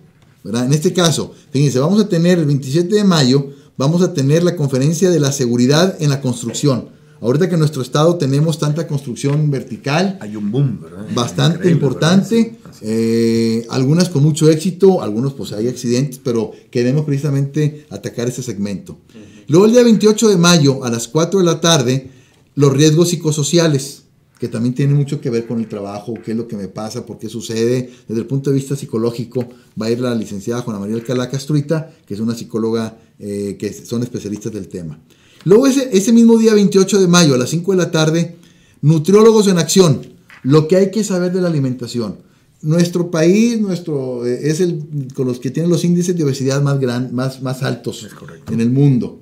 ¿verdad? En este caso, fíjense, vamos a tener el 27 de mayo, vamos a tener la conferencia de la seguridad en la construcción. Ahorita que en nuestro estado tenemos tanta construcción vertical, hay un boom, ¿verdad? Bastante Increíble, importante, ¿verdad? Sí, eh, algunas con mucho éxito, algunos pues hay accidentes, pero queremos precisamente atacar ese segmento. Uh -huh. Luego el día 28 de mayo a las 4 de la tarde, los riesgos psicosociales, que también tiene mucho que ver con el trabajo, qué es lo que me pasa, por qué sucede. Desde el punto de vista psicológico, va a ir la licenciada Juana María Alcalá Castruita, que es una psicóloga eh, que son especialistas del tema. Luego ese, ese mismo día 28 de mayo a las 5 de la tarde, nutriólogos en acción, lo que hay que saber de la alimentación. nuestro país nuestro, eh, es el con los que tienen los índices de obesidad más, gran, más, más altos en el mundo.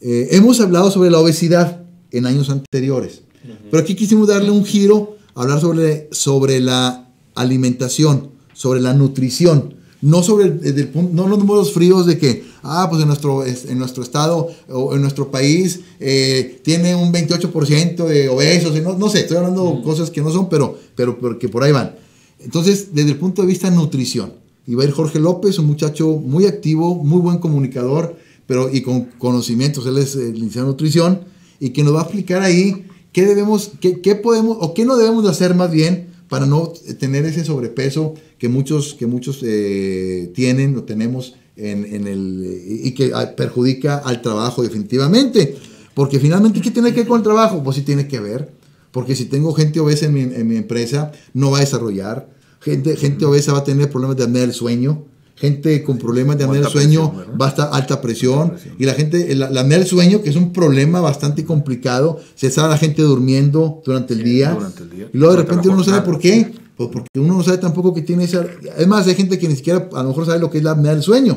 Eh, hemos hablado sobre la obesidad en años anteriores, pero aquí quisimos darle un giro, hablar sobre, sobre la alimentación, sobre la nutrición, no sobre el, no los números fríos de que, ah, pues en nuestro, en nuestro estado o en nuestro país eh, tiene un 28% de obesos, no, no sé, estoy hablando de cosas que no son, pero, pero, pero que por ahí van. Entonces, desde el punto de vista nutrición, y va a ir Jorge López, un muchacho muy activo, muy buen comunicador, pero y con conocimientos, él es el licenciado en nutrición, y que nos va a explicar ahí qué debemos, qué, qué podemos, o qué no debemos de hacer más bien para no tener ese sobrepeso que muchos, que muchos eh, tienen o tenemos en, en, el, y que perjudica al trabajo definitivamente. Porque finalmente, ¿qué tiene que ver con el trabajo? Pues sí tiene que ver. Porque si tengo gente obesa en mi, en mi empresa, no va a desarrollar. Gente, gente obesa va a tener problemas de apnea del sueño. Gente con problemas de apnea del sueño va a estar alta presión. Y la gente, la, la apnea del sueño, que es un problema bastante complicado, se sabe la gente durmiendo durante el, día, durante el día. Y luego de repente uno no sabe por qué. Pues porque uno no sabe tampoco que tiene esa... Además, hay gente que ni siquiera a lo mejor sabe lo que es la apnea del sueño,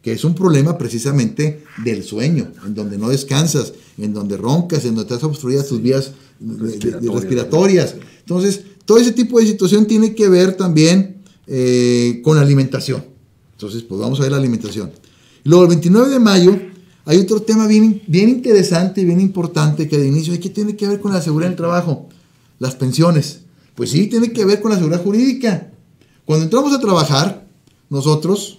que es un problema precisamente del sueño, en donde no descansas, en donde roncas, en donde estás obstruidas tus vías respiratorias. respiratorias. Entonces, todo ese tipo de situación tiene que ver también eh, con la alimentación. Entonces, pues vamos a ver la alimentación. Luego, el 29 de mayo, hay otro tema bien, bien interesante y bien importante que de inicio que tiene que ver con la seguridad del trabajo, las pensiones. Pues sí, tiene que ver con la seguridad jurídica. Cuando entramos a trabajar, nosotros,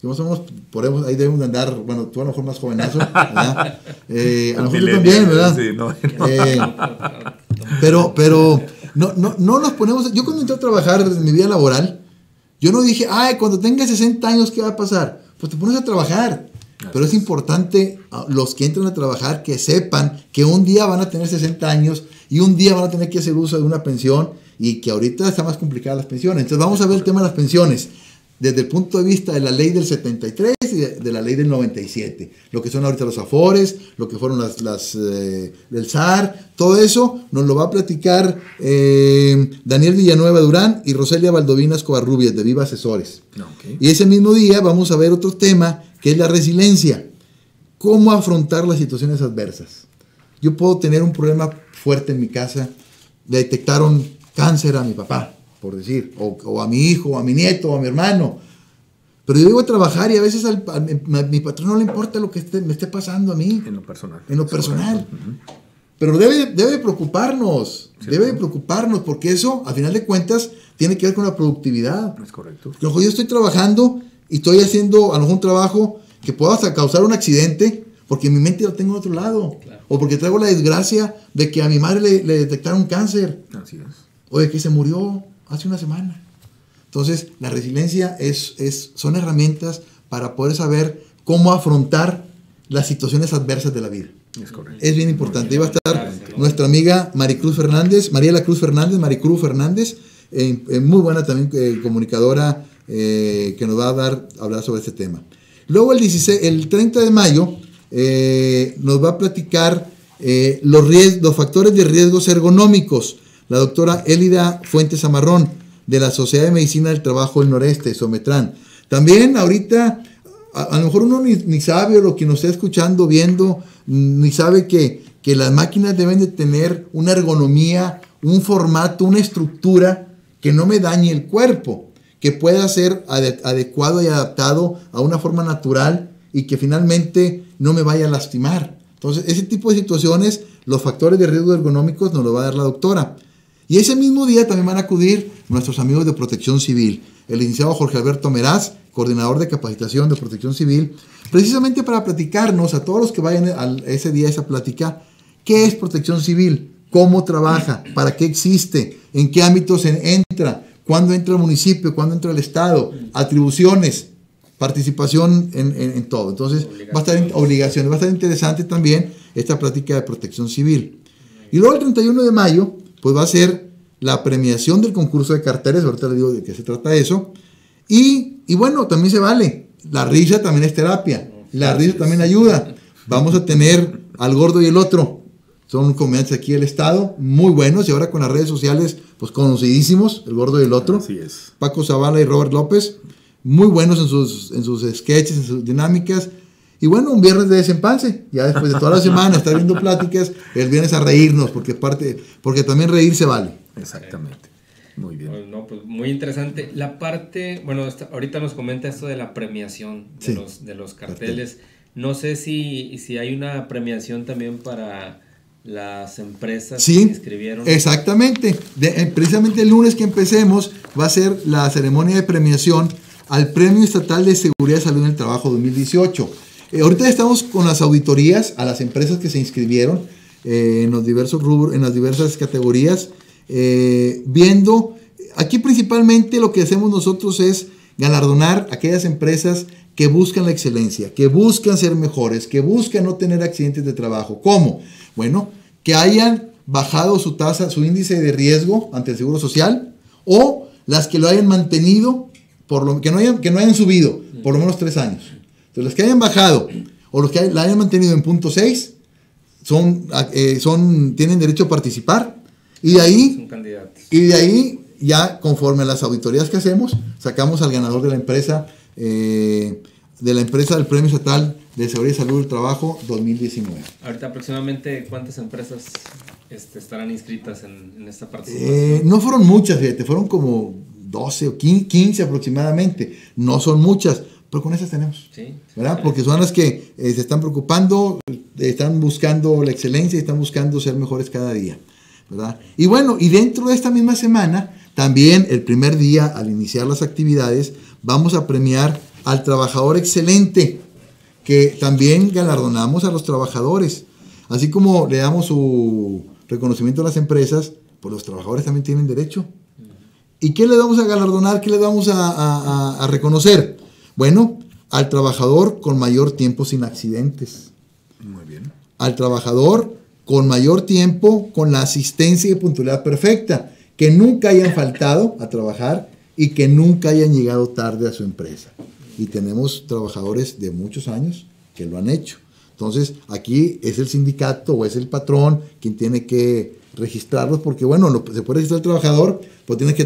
que más o menos podemos, ahí debemos andar, bueno, tú a lo mejor más jovenazo, ¿verdad? Eh, a lo mejor tú también, ¿verdad? Sí, no, eh, pero, pero no, no, no nos ponemos, yo cuando entré a trabajar en mi vida laboral, yo no dije, ay, cuando tenga 60 años, ¿qué va a pasar? Pues te pones a trabajar. Pero es importante ah, los que entran a trabajar que sepan que un día van a tener 60 años y un día van a tener que hacer uso de una pensión y que ahorita está más complicada las pensiones. Entonces vamos a ver el tema de las pensiones desde el punto de vista de la ley del 73 y de, la ley del 97. Lo que son ahorita los afores, lo que fueron las, las eh, del SAR, todo eso nos lo va a platicar eh, Daniel Villanueva Durán y Roselia Valdovina Escobarrubias de Viva Asesores. Y ese mismo día vamos a ver otro tema que es la resiliencia. Cómo afrontar las situaciones adversas. Yo puedo tener un problema fuerte en mi casa, le detectaron cáncer a mi papá por decir, o, a mi hijo, o a mi nieto, o a mi hermano. Pero yo digo a trabajar y a veces al, a, mi, patrón no le importa lo que me esté pasando a mí. En lo personal. En lo personal. Pero debe, debe preocuparnos, debe preocuparnos, porque eso, a final de cuentas, tiene que ver con la productividad. Es correcto. yo estoy trabajando y estoy haciendo a lo mejor un trabajo que pueda hasta causar un accidente, porque mi mente lo tengo en otro lado. O porque traigo la desgracia de que a mi madre le, le detectaron cáncer. Así es. O de que se murió hace una semana. Entonces, la resiliencia es, es, son herramientas para poder saber cómo afrontar las situaciones adversas de la vida. Es, correcto. es bien importante. Va a estar nuestra amiga Maricruz Fernández, Mariela Cruz Fernández, Maricruz Fernández, eh, eh, muy buena también eh, comunicadora que nos va a dar a hablar sobre este tema. Luego el, 16, el 30 de mayo nos va a platicar los, los factores de riesgos ergonómicos la doctora Elida Fuentes Amarrón, de la Sociedad de Medicina del Trabajo del Noreste, Sometran. También ahorita, a, lo mejor uno ni, sabe, o lo que nos está escuchando, viendo, ni sabe que, que las máquinas deben de tener una ergonomía, un formato, una estructura que no me dañe el cuerpo, que pueda ser adecuado y adaptado a una forma natural y que finalmente no me vaya a lastimar. Entonces, ese tipo de situaciones, los factores de riesgo ergonómicos nos lo va a dar la doctora. Y ese mismo día también van a acudir nuestros amigos de Protección Civil, el licenciado Jorge Alberto Meraz, coordinador de capacitación de Protección Civil, precisamente para platicarnos a todos los que vayan a ese día a esa plática, qué es Protección Civil, cómo trabaja, para qué existe, en qué ámbitos entra, cuándo entra el municipio, cuándo entra el Estado, atribuciones, participación en, todo. Entonces, va a estar obligaciones, va a estar interesante también esta plática de protección civil. Y luego el 31 de mayo pues va a ser la premiación del concurso de carteles, ahorita le digo de qué se trata eso, y, y bueno, también se vale, la risa también es terapia, la risa también ayuda, vamos a tener al gordo y el otro, son comediantes aquí del estado, muy buenos y ahora con las redes sociales, pues conocidísimos, el gordo y el otro. Así es. Paco Zavala y Robert López, muy buenos en sus, en sus sketches, en sus dinámicas. Y bueno, un viernes de desempance, ya después de toda la semana estar viendo pláticas, el viernes a reírnos, porque parte, porque también reír se vale. Exactamente. Muy bien. Pues, no, pues muy interesante. La parte, bueno, esta- ahorita nos comenta esto de la premiación de, Sí. los, de los carteles. No sé si, si hay una premiación también para las empresas Sí, que inscribieron. exactamente. De- eh, precisamente el lunes que empecemos va a ser la ceremonia de premiación al Premio Estatal de Seguridad y Salud en el Trabajo 2018. Eh, ahorita estamos con las auditorías a las empresas que se inscribieron eh, en los diversos rubros, en las diversas categorías, eh, viendo, aquí principalmente lo que hacemos nosotros es galardonar aquellas empresas que buscan la excelencia, que buscan ser mejores, que buscan no tener accidentes de trabajo. ¿Cómo? Bueno, que hayan bajado su tasa, su índice de riesgo ante el Seguro Social, o las que lo hayan mantenido, por lo, que, no hayan, que no hayan subido por lo menos tres años. Entonces, los que hayan bajado o los que la hayan mantenido en punto 6 son, eh, son, tienen derecho a participar. Y de ahí y de ahí, ya conforme a las auditorías que hacemos, sacamos al ganador de la empresa, eh, de la empresa del Premio Estatal de Seguridad y Salud del Trabajo 2019. Ahorita aproximadamente cuántas empresas este, estarán inscritas en, en esta participación. Eh, no fueron muchas, fíjate, fueron como 12 o 15, 15 aproximadamente. No son muchas, pero con esas tenemos. sí. ¿verdad? Porque son las que eh, se están preocupando, están buscando la excelencia y están buscando ser mejores cada día, ¿verdad? Y bueno, y dentro de esta misma semana, también el primer día, al iniciar las actividades, vamos a premiar al trabajador excelente, que también galardonamos a los trabajadores. Así como le damos su reconocimiento a las empresas, pues los trabajadores también tienen derecho. ¿Y qué le vamos a galardonar? ¿Qué le vamos a, a- a- a reconocer? Bueno, al trabajador con mayor tiempo sin accidentes. Muy bien. Al trabajador con mayor tiempo con la asistencia y puntualidad perfecta. Que nunca hayan faltado a trabajar y que nunca hayan llegado tarde a su empresa. Y tenemos trabajadores de muchos años que lo han hecho. Entonces, aquí es el sindicato o es el patrón quien tiene que registrarlos, porque bueno, lo- se puede registrar el trabajador, pues tiene que,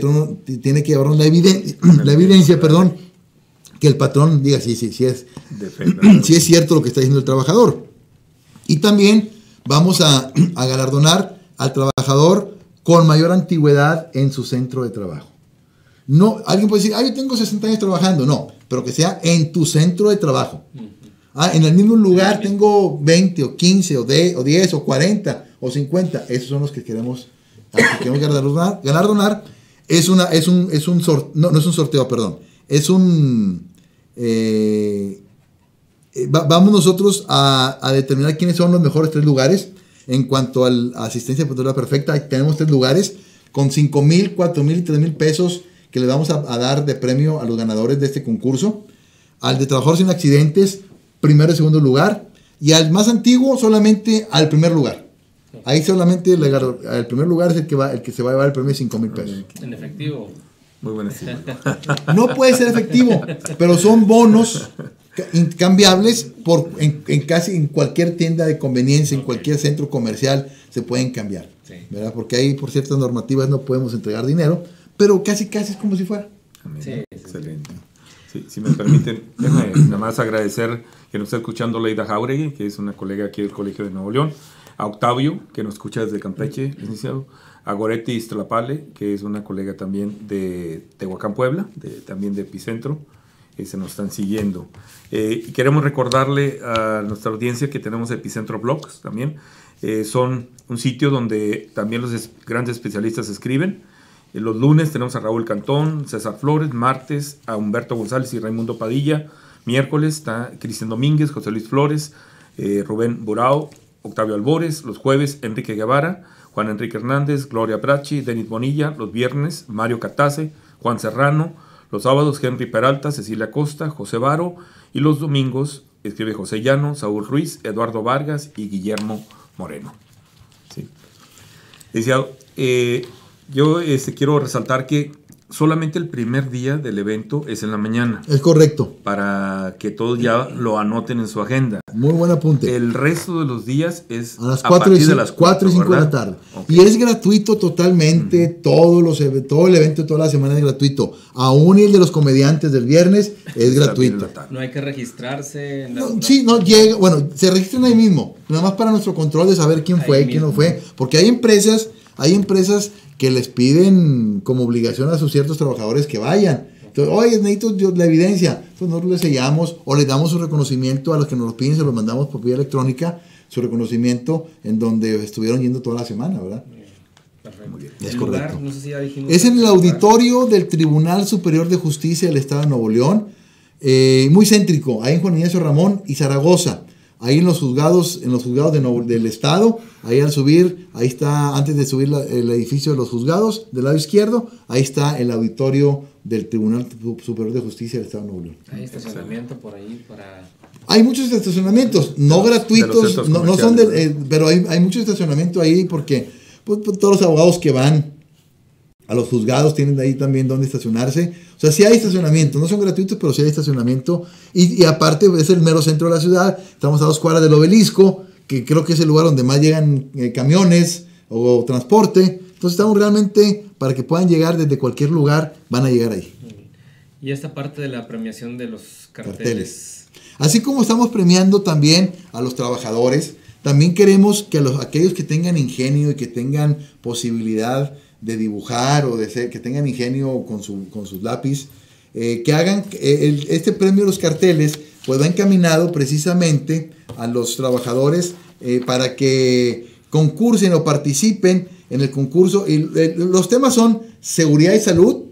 tiene que llevarnos la, eviden- la evidencia, perdón, que el patrón diga, sí, sí, sí es, es cierto lo que está diciendo el trabajador. Y también vamos a, a galardonar al trabajador con mayor antigüedad en su centro de trabajo. No, alguien puede decir, ah, yo tengo 60 años trabajando. No, pero que sea en tu centro de trabajo. Ah, en el mismo lugar tengo 20 o 15 o, de, o 10 o 40 o 50. Esos son los que queremos, que queremos galardonar. galardonar. Es, una, es un, es un no, no es un sorteo, perdón. Es un... eh, eh, va- vamos nosotros a, determinar quiénes son los mejores tres lugares en cuanto a la asistencia puntual perfecta. Tenemos tres lugares con 5 mil, 4 mil y 3 mil pesos que le vamos a, dar de premio a los ganadores de este concurso. Al de trabajador sin accidentes, primero y segundo lugar. Y al más antiguo, solamente al primer lugar. Ahí solamente el, el primer lugar es el que, va, el que se va a llevar el premio de 5 mil pesos. En efectivo. Muy buen estilo. No puede ser efectivo, pero son bonos ca- cambiables por, en, en casi en cualquier tienda de conveniencia, en cualquier centro comercial se pueden cambiar. Sí. ¿verdad? Porque ahí por ciertas normativas no podemos entregar dinero, pero casi casi es como si fuera. Sí. Excelente. Sí, si me permiten, déjame nada más agradecer que nos está escuchando Leida Jauregui, que es una colega aquí del Colegio de Nuevo León, a Octavio, que nos escucha desde Campeche, licenciado, a Goretti que es una colega también de Tehuacán, Puebla, también de Epicentro, que se nos están siguiendo. Eh, queremos recordarle a nuestra audiencia que tenemos Epicentro Blogs también. Eh, son un sitio donde también los es- grandes especialistas escriben. Eh, Los lunes tenemos a Raúl Cantón, César Flores, martes a Humberto González y Raimundo Padilla, miércoles está Cristian Domínguez, José Luis Flores, eh, Rubén Burao, Octavio Albores, los jueves Enrique Guevara, Juan Enrique Hernández, Gloria Brachi, Denis Bonilla, los viernes Mario Catase, Juan Serrano, los sábados Henry Peralta, Cecilia Costa, José Varo y los domingos escribe José Llano, Saúl Ruiz, Eduardo Vargas y Guillermo Moreno. Sí. Licenciado, eh, yo este, quiero resaltar que solamente el primer día del evento es en la mañana. Es correcto. Para que todos ya lo anoten en su agenda. Muy buen apunte. El resto de los días es a las 4 y, de las 4 y 5 de la tarde. Y es gratuito totalmente. todos los, todo el evento de toda la semana es gratuito. Aún el de los comediantes del viernes es gratuito. No hay que registrarse. sí, no llega. Bueno, se registran ahí mismo. Nada más para nuestro control de saber quién fue y quién no fue. Porque hay empresas, hay empresas que les piden como obligación a sus ciertos trabajadores que vayan. Entonces, oye, necesito la evidencia. Entonces nosotros les sellamos o les damos su reconocimiento a los que nos lo piden, se lo mandamos por vía electrónica, su reconocimiento en donde estuvieron yendo toda la semana, ¿verdad? Perfecto. Es correcto. es en el auditorio del Tribunal Superior de Justicia del Estado de Nuevo León, eh, muy céntrico, ahí en Juan Ignacio Ramón y Zaragoza ahí en los juzgados, en los juzgados del Estado, ahí al subir, ahí está, antes de subir el edificio de los juzgados, del lado izquierdo, ahí está el auditorio del Tribunal Superior de Justicia del Estado de Nuevo León. Hay estacionamiento por ahí para... Hay muchos estacionamientos, no gratuitos, no, son de, eh, pero hay, hay mucho estacionamiento ahí porque pues, pues, todos los abogados que van a los juzgados tienen ahí también donde estacionarse. O sea, sí hay estacionamiento, no son gratuitos, pero sí hay estacionamiento. Y, aparte es el mero centro de la ciudad, estamos a dos cuadras del obelisco, que creo que es el lugar donde más llegan eh, camiones o transporte. Entonces estamos realmente, para que puedan llegar desde cualquier lugar, van a llegar ahí. Y esta parte de la premiación de los carteles. Así como estamos premiando también a los trabajadores, también queremos que los, aquellos que tengan ingenio y que tengan posibilidad de dibujar o de ser, que tengan ingenio con, su, con sus lápiz, eh, que hagan eh, este premio de los carteles, pues va encaminado precisamente a los trabajadores eh, para que concursen o participen en el concurso. Y los temas son seguridad y salud,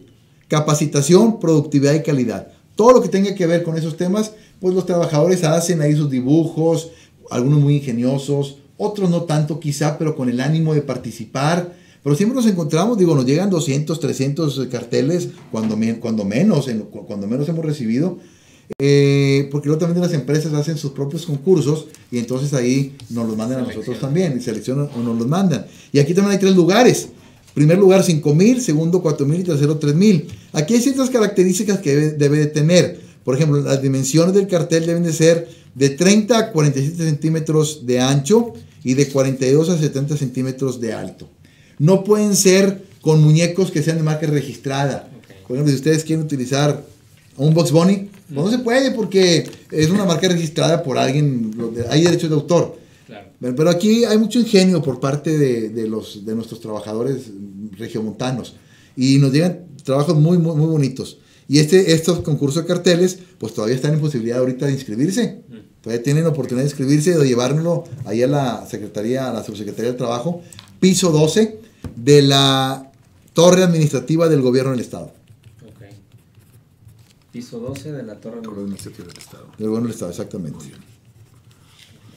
capacitación, productividad y calidad. Todo lo que tenga que ver con esos temas, pues los trabajadores hacen ahí sus dibujos, algunos muy ingeniosos, otros no tanto quizá, pero con el ánimo de participar pero siempre nos encontramos, digo, nos llegan 200, 300 carteles, cuando, cuando menos, cuando menos hemos recibido, eh, porque luego también las empresas hacen sus propios concursos y entonces ahí nos los mandan a nosotros también, y seleccionan o nos los mandan. Y aquí también hay tres lugares. Primer lugar 5 mil, segundo 4 mil y tercero 3 mil. Aquí hay ciertas características que debe, debe de tener. Por ejemplo, las dimensiones del cartel deben de ser de 30 a 47 centímetros de ancho y de 42 a 70 centímetros de alto no pueden ser con muñecos que sean de marca registrada. Por ejemplo, si ustedes quieren utilizar un Box Bunny, pues no se puede porque es una marca registrada por alguien, hay derechos de autor. Pero aquí hay mucho ingenio por parte de, los, de nuestros trabajadores regiomontanos y nos llegan trabajos muy, muy, muy bonitos. Y este, estos concursos de carteles, pues todavía están en posibilidad ahorita de inscribirse. Todavía tienen oportunidad de inscribirse, de llevárnoslo ahí a la Secretaría, a la Subsecretaría del Trabajo, piso 12, de la torre administrativa del gobierno del Estado. Ok. Piso 12 de la torre administrativa del Estado. Del gobierno del Estado, exactamente.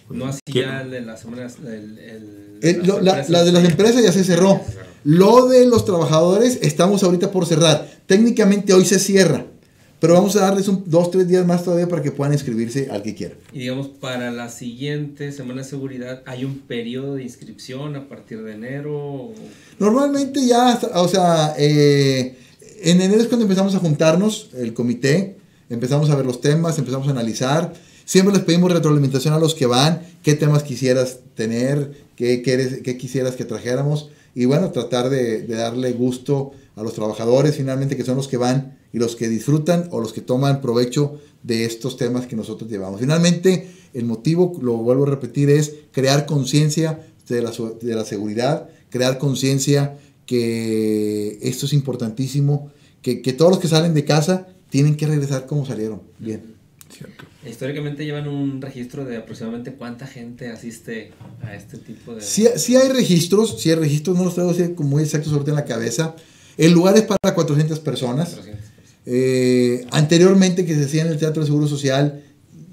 No así ya de las semanas. la, de las empresas ya se cerró. Lo de los trabajadores estamos ahorita por cerrar. Técnicamente hoy se cierra. Pero vamos a darles un, dos, tres días más todavía para que puedan inscribirse al que quiera. Y digamos, para la siguiente semana de seguridad, ¿hay un periodo de inscripción a partir de enero? Normalmente ya, o sea, eh, en enero es cuando empezamos a juntarnos, el comité, empezamos a ver los temas, empezamos a analizar. Siempre les pedimos retroalimentación a los que van, qué temas quisieras tener, qué, qué, quisieras que trajéramos. Y bueno, tratar de, de darle gusto a los trabajadores finalmente, que son los que van y los que disfrutan o los que toman provecho de estos temas que nosotros llevamos. Finalmente, el motivo, lo vuelvo a repetir, es crear conciencia de la, de la seguridad, crear conciencia que esto es importantísimo, que, que, todos los que salen de casa tienen que regresar como salieron. Bien. Cierto. Históricamente llevan un registro de aproximadamente cuánta gente asiste a este tipo de... Sí, sí hay registros, sí hay registros, no los traigo así como muy exactos ahorita en la cabeza. El lugar es para 400 personas. 400. Eh, anteriormente que se hacía en el Teatro de Seguro Social,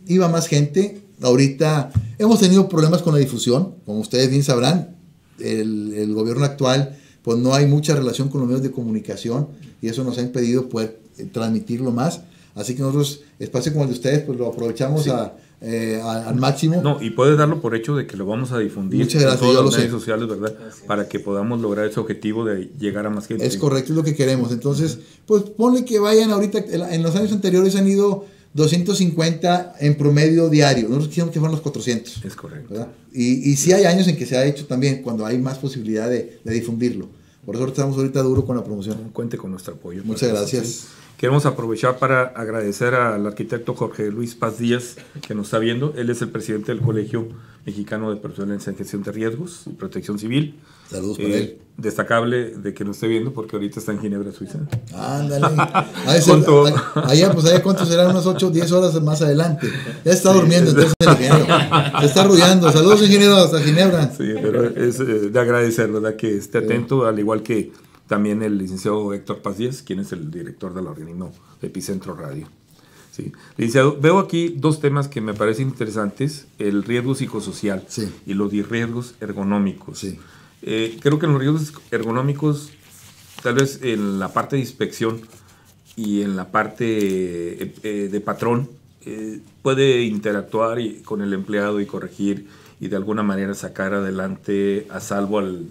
iba más gente. Ahorita hemos tenido problemas con la difusión, como ustedes bien sabrán. El, gobierno actual, pues no hay mucha relación con los medios de comunicación y eso nos ha impedido poder eh, transmitirlo más. Así que nosotros, espacio como el de ustedes, pues lo aprovechamos a, eh, al, máximo. No, y puedes darlo por hecho de que lo vamos a difundir Muchas gracias, en todas las redes sé. sociales, ¿verdad? Para que podamos lograr ese objetivo de llegar a más gente. Es correcto, es lo que queremos. Entonces, pues ponle que vayan ahorita, en los años anteriores han ido 250 en promedio diario. Nosotros quisimos que fueran los 400. Es correcto. ¿verdad? Y, y sí hay años en que se ha hecho también, cuando hay más posibilidad de, de difundirlo. Por eso estamos ahorita duro con la promoción. Cuente con nuestro apoyo. Muchas gracias. eso, sí. Queremos aprovechar para agradecer al arquitecto Jorge Luis Paz Díaz, que nos está viendo. Él es el presidente del Colegio Mexicano de Personas en Gestión de Riesgos y Protección Civil. Saludos para Eh, él. Destacable de que nos esté viendo porque ahorita está en Ginebra, Suiza. Ándale. Allá, pues allá cuánto serán unas 8 o 10 horas más adelante. Ya está durmiendo, entonces el ingeniero. Se está arrullando. Saludos, ingeniero, hasta Ginebra. Sí, pero es eh, de agradecer, ¿verdad? Que esté atento, al igual que también el licenciado Héctor Paz Díaz, quien es el director del organismo Epicentro Radio. Sí. Licenciado, veo aquí dos temas que me parecen interesantes, el riesgo psicosocial Sí. y los riesgos ergonómicos. Sí. Eh, creo que en los riesgos ergonómicos, tal vez en la parte de inspección y en la parte eh, eh, de patrón, eh, puede interactuar y- con el empleado y corregir y de alguna manera sacar adelante a salvo al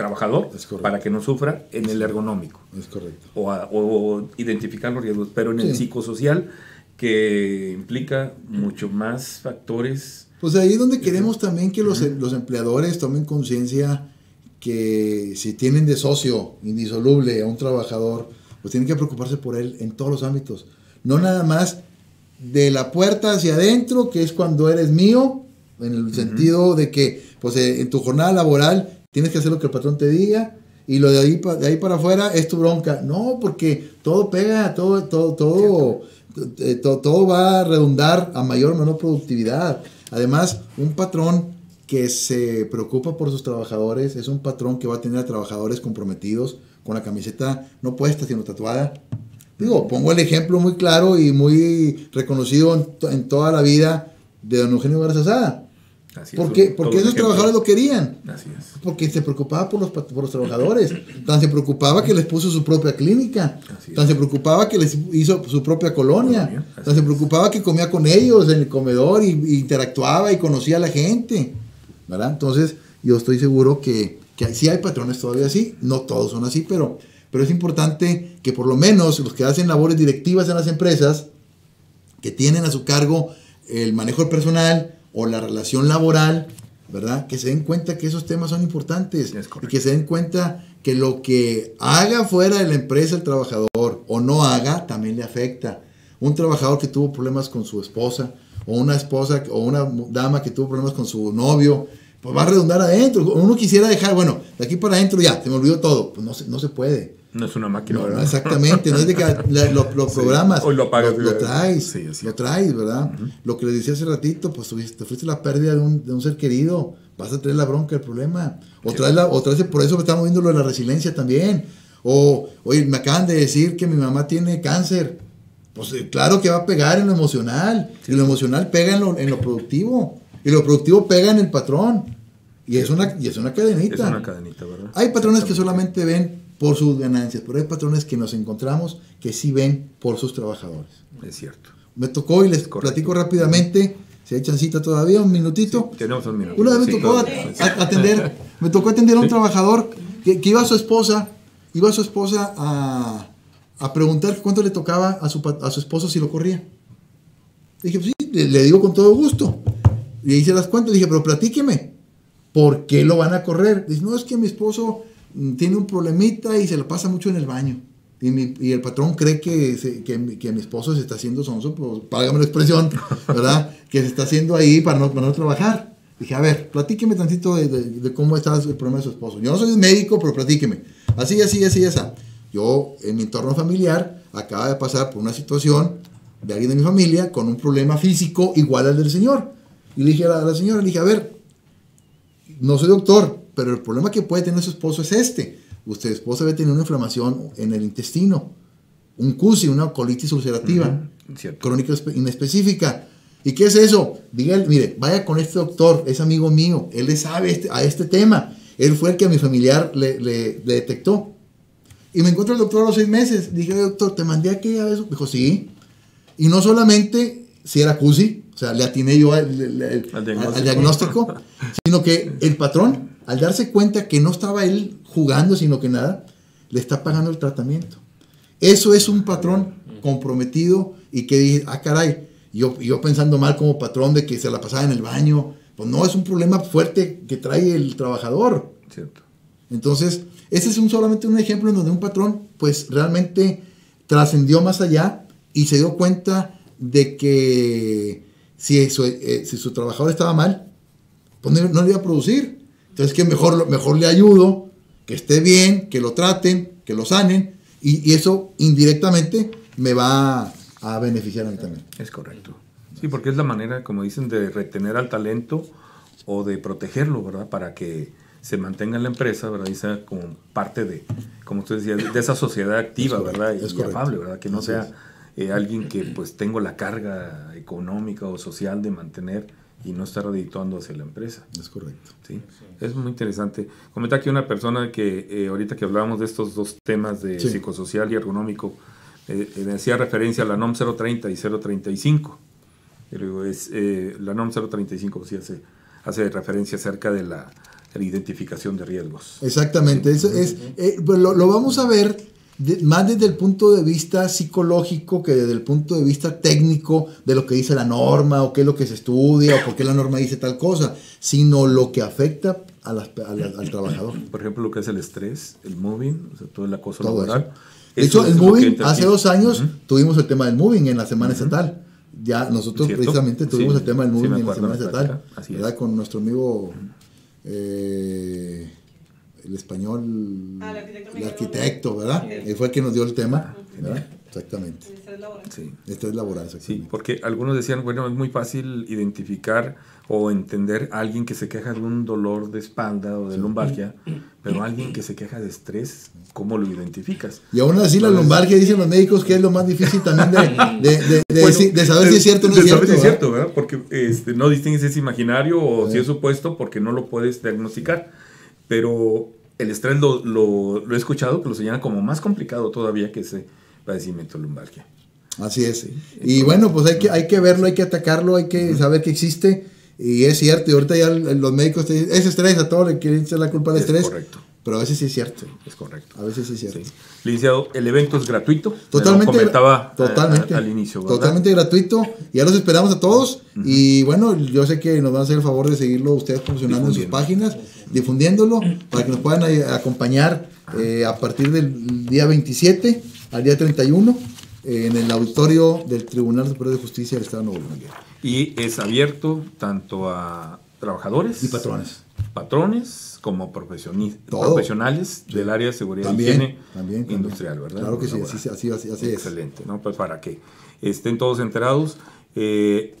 trabajador para que no sufra en el ergonómico Es correcto. o, a- o identificar los riesgos, pero en el Sí. psicosocial que implica mucho más factores. Pues ahí es donde queremos también que los, los empleadores tomen conciencia que si tienen de socio indisoluble a un trabajador, pues tienen que preocuparse por él en todos los ámbitos. No nada más de la puerta hacia adentro, que es cuando eres mío, en el sentido de que pues, eh, en tu jornada laboral tienes que hacer lo que el patrón te diga, y lo de ahí, pa- de ahí para afuera es tu bronca. No, porque todo pega, todo, todo, todo, eh, to- todo va a redundar a mayor o menor productividad. Además, un patrón que se preocupa por sus trabajadores es un patrón que va a tener a trabajadores comprometidos con la camiseta no puesta, sino tatuada. Digo, pongo el ejemplo muy claro y muy reconocido en, to- en toda la vida de don Eugenio Garza Sada. Así es, ¿Por qué? Porque esos ejemplo. trabajadores lo querían. Así es. Porque se preocupaba por los, por los trabajadores. Tan se preocupaba que les puso su propia clínica. Tan se preocupaba que les hizo su propia colonia. Tan se preocupaba que comía con ellos en el comedor y, y interactuaba y conocía a la gente. ¿Verdad? Entonces, yo estoy seguro que, que sí hay patrones todavía así. No todos son así, pero, pero es importante que por lo menos los que hacen labores directivas en las empresas, que tienen a su cargo el manejo del personal o la relación laboral, ¿verdad? Que se den cuenta que esos temas son importantes Es y que se den cuenta que lo que haga fuera de la empresa el trabajador o no haga también le afecta. Un trabajador que tuvo problemas con su esposa o una esposa o una dama que tuvo problemas con su novio, pues va a redundar adentro. Uno quisiera dejar, bueno, de aquí para adentro ya, se me olvidó todo. Pues no se, no se puede. No es una máquina. No, ¿verdad? Exactamente, no es de que la- lo, lo programas, Hoy lo apagas, lo, lo traes, Sí, así lo es. traes, ¿verdad? Lo que les decía hace ratito, pues te fuiste la pérdida de un, de un ser querido, vas a traer la bronca, el problema, o traes, la, o traes, por eso me estamos viendo lo de la resiliencia también, o, oye, me acaban de decir que mi mamá tiene cáncer, pues eh, claro que va a pegar en lo emocional, y lo emocional pega en lo, en lo productivo, y lo productivo pega en el patrón, y es una, y es una cadenita. Es una cadenita, ¿verdad? Hay patrones que solamente ven por sus ganancias, pero hay patrones que nos encontramos que sí ven por sus trabajadores. Es cierto. Me tocó y les Correcto. platico rápidamente, si hay chancita todavía, un minutito. Tenemos un minuto. Una vez Sí, me tocó atender, me tocó atender a un trabajador que, que iba a su esposa, iba a su esposa a, a preguntar cuánto le tocaba a su, a su esposo si lo corría. Dije, pues sí, le, le digo con todo gusto. Y hice las cuentas, dije, pero platíqueme, ¿por qué lo van a correr? Dice, no, es que mi esposo mm, tiene un problemita y se lo pasa mucho en el baño. Y, mi- y el patrón cree que, se- que, mi- que mi esposo se está haciendo sonso, pues págame la expresión, ¿verdad? que se está haciendo ahí para no, para no trabajar. Dije, a ver, platíqueme tantito de, de- de cómo está el problema de su esposo. Yo no soy médico, pero platíqueme. Así, así, así, esa. Yo, en mi entorno familiar, acaba de pasar por una situación de alguien de mi familia con un problema físico igual al del señor. Y le dije a la, a la señora, le dije, a ver, no soy doctor, pero el problema que puede tener su esposo es este. Usted esposo debe tener una inflamación en el intestino, un CUSI, una colitis ulcerativa, Ujú, cierto. crónica espe- inespecífica. ¿Y qué es eso? Dígale, mire, vaya con este doctor, es amigo mío, él le sabe este- a este tema. Él fue el que a mi familiar le, le- le detectó. Y me encuentro el doctor a los seis meses. Dije, "Oye, doctor, ¿te mandé aquella vez? Dijo, sí. Y no solamente si era CUSI, sea, le atiné yo al, diagnóstico. sino que el patrón, al darse cuenta que no estaba él jugando, sino que nada, le está pagando el tratamiento. Eso es un patrón comprometido y que dice, ah, caray, yo, yo pensando mal como patrón de que se la pasaba en el baño, pues no, es un problema fuerte que trae el trabajador. Cierto. Entonces, ese es un, solamente un ejemplo en donde un patrón, pues realmente trascendió más allá y se dio cuenta de que si su, eh, si su trabajador estaba mal, pues no, le iba a producir. Entonces, que mejor, mejor le ayudo, que esté bien, que lo traten, que lo sanen, y, eso indirectamente me va a beneficiar a mí también. Es correcto. Sí, porque es la manera, como dicen, de retener al talento o de protegerlo, ¿verdad? Para que se mantenga en la empresa, ¿verdad? Y sea como parte de, como usted decía, de esa sociedad activa, ¿verdad? Y, y afable, ¿verdad? Que no sea eh, alguien que pues tengo la carga económica o social de mantener y no estar redituando hacia la empresa. Es correcto. Sí, es muy interesante. Comenta aquí una persona que eh, ahorita que hablábamos de estos dos temas de psicosocial y ergonómico, eh, eh decía referencia a la NOM 030 y 035. Pero es, la NOM 035 sí hace, hace referencia acerca de la, identificación de riesgos. Exactamente, eso es, pues, lo, lo, vamos a ver más desde el punto de vista psicológico que desde el punto de vista técnico de lo que dice la norma o qué es lo que se estudia o por qué la norma dice tal cosa, sino lo que afecta al trabajador. Por ejemplo, lo que es el estrés, el moving, o sea, todo el acoso laboral. De hecho, el moving, hace dos años tuvimos el tema del moving en la semana estatal. Ya nosotros precisamente tuvimos el tema del moving en la semana estatal, ¿verdad? Con nuestro amigo... Eh, el español, ah, el arquitecto, ¿verdad? Él fue el que nos dio el tema, ¿verdad? Exactamente. Esto es laboral. Sí. Esto es laboral, Sí, porque algunos decían, bueno, es muy fácil identificar o entender a alguien que se queja de un dolor de espalda o de lumbalgia, pero alguien que se queja de estrés, ¿cómo lo identificas? Y aún así la lumbalgia, dicen los médicos, que es lo más difícil también de, de, de, saber si es cierto o no es cierto. si es cierto, ¿verdad? Porque este, no distingues si es imaginario o si es supuesto porque no lo puedes diagnosticar pero el estrés lo, lo, he escuchado que lo señalan como más complicado todavía que ese padecimiento lumbalgia. Así es. y bueno, pues hay que, hay que verlo, hay que atacarlo, hay que saber que existe. Y es cierto, y ahorita ya los médicos te dicen, es estrés, a todo le quieren echar la culpa del estrés. Correcto. Pero a veces sí es cierto. es correcto. A veces sí es cierto. Licenciado, el evento es gratuito. Totalmente. comentaba eh, totalmente, al inicio. Totalmente gratuito. Ya los esperamos a todos. Y bueno, yo sé que nos van a hacer el favor de seguirlo ustedes promocionando en sus páginas, difundiéndolo, para que nos puedan acompañar eh, a partir del día 27 al día 31 eh, en el auditorio del Tribunal Superior de Justicia del Estado de Nuevo León. Y es abierto tanto a trabajadores y patrones. Patrones como profesionales del área de seguridad también, industrial, ¿verdad? Claro que sí, así, así, así, es. Excelente, ¿no? Pues para que estén todos enterados. Eh,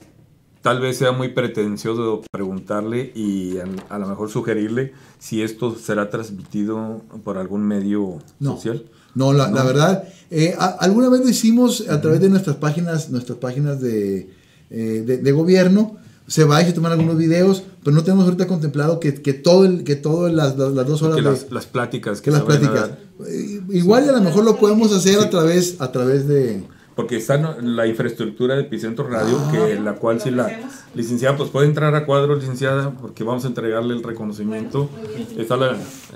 tal vez sea muy pretencioso preguntarle y a, lo mejor sugerirle si esto será transmitido por algún medio social. No, la, la verdad, eh, alguna vez lo hicimos a través de nuestras páginas, nuestras páginas de, eh, de gobierno. Se va y se toman algunos videos, pero no tenemos ahorita contemplado que, que todo el, que todas las, las, dos horas las, las, pláticas que, las pláticas. eh, igual a lo mejor lo podemos hacer a través a través de porque está la infraestructura de Epicentro Radio, ah. que la cual si la licenciada pues puede entrar a cuadro, licenciada, porque vamos a entregarle el reconocimiento. Está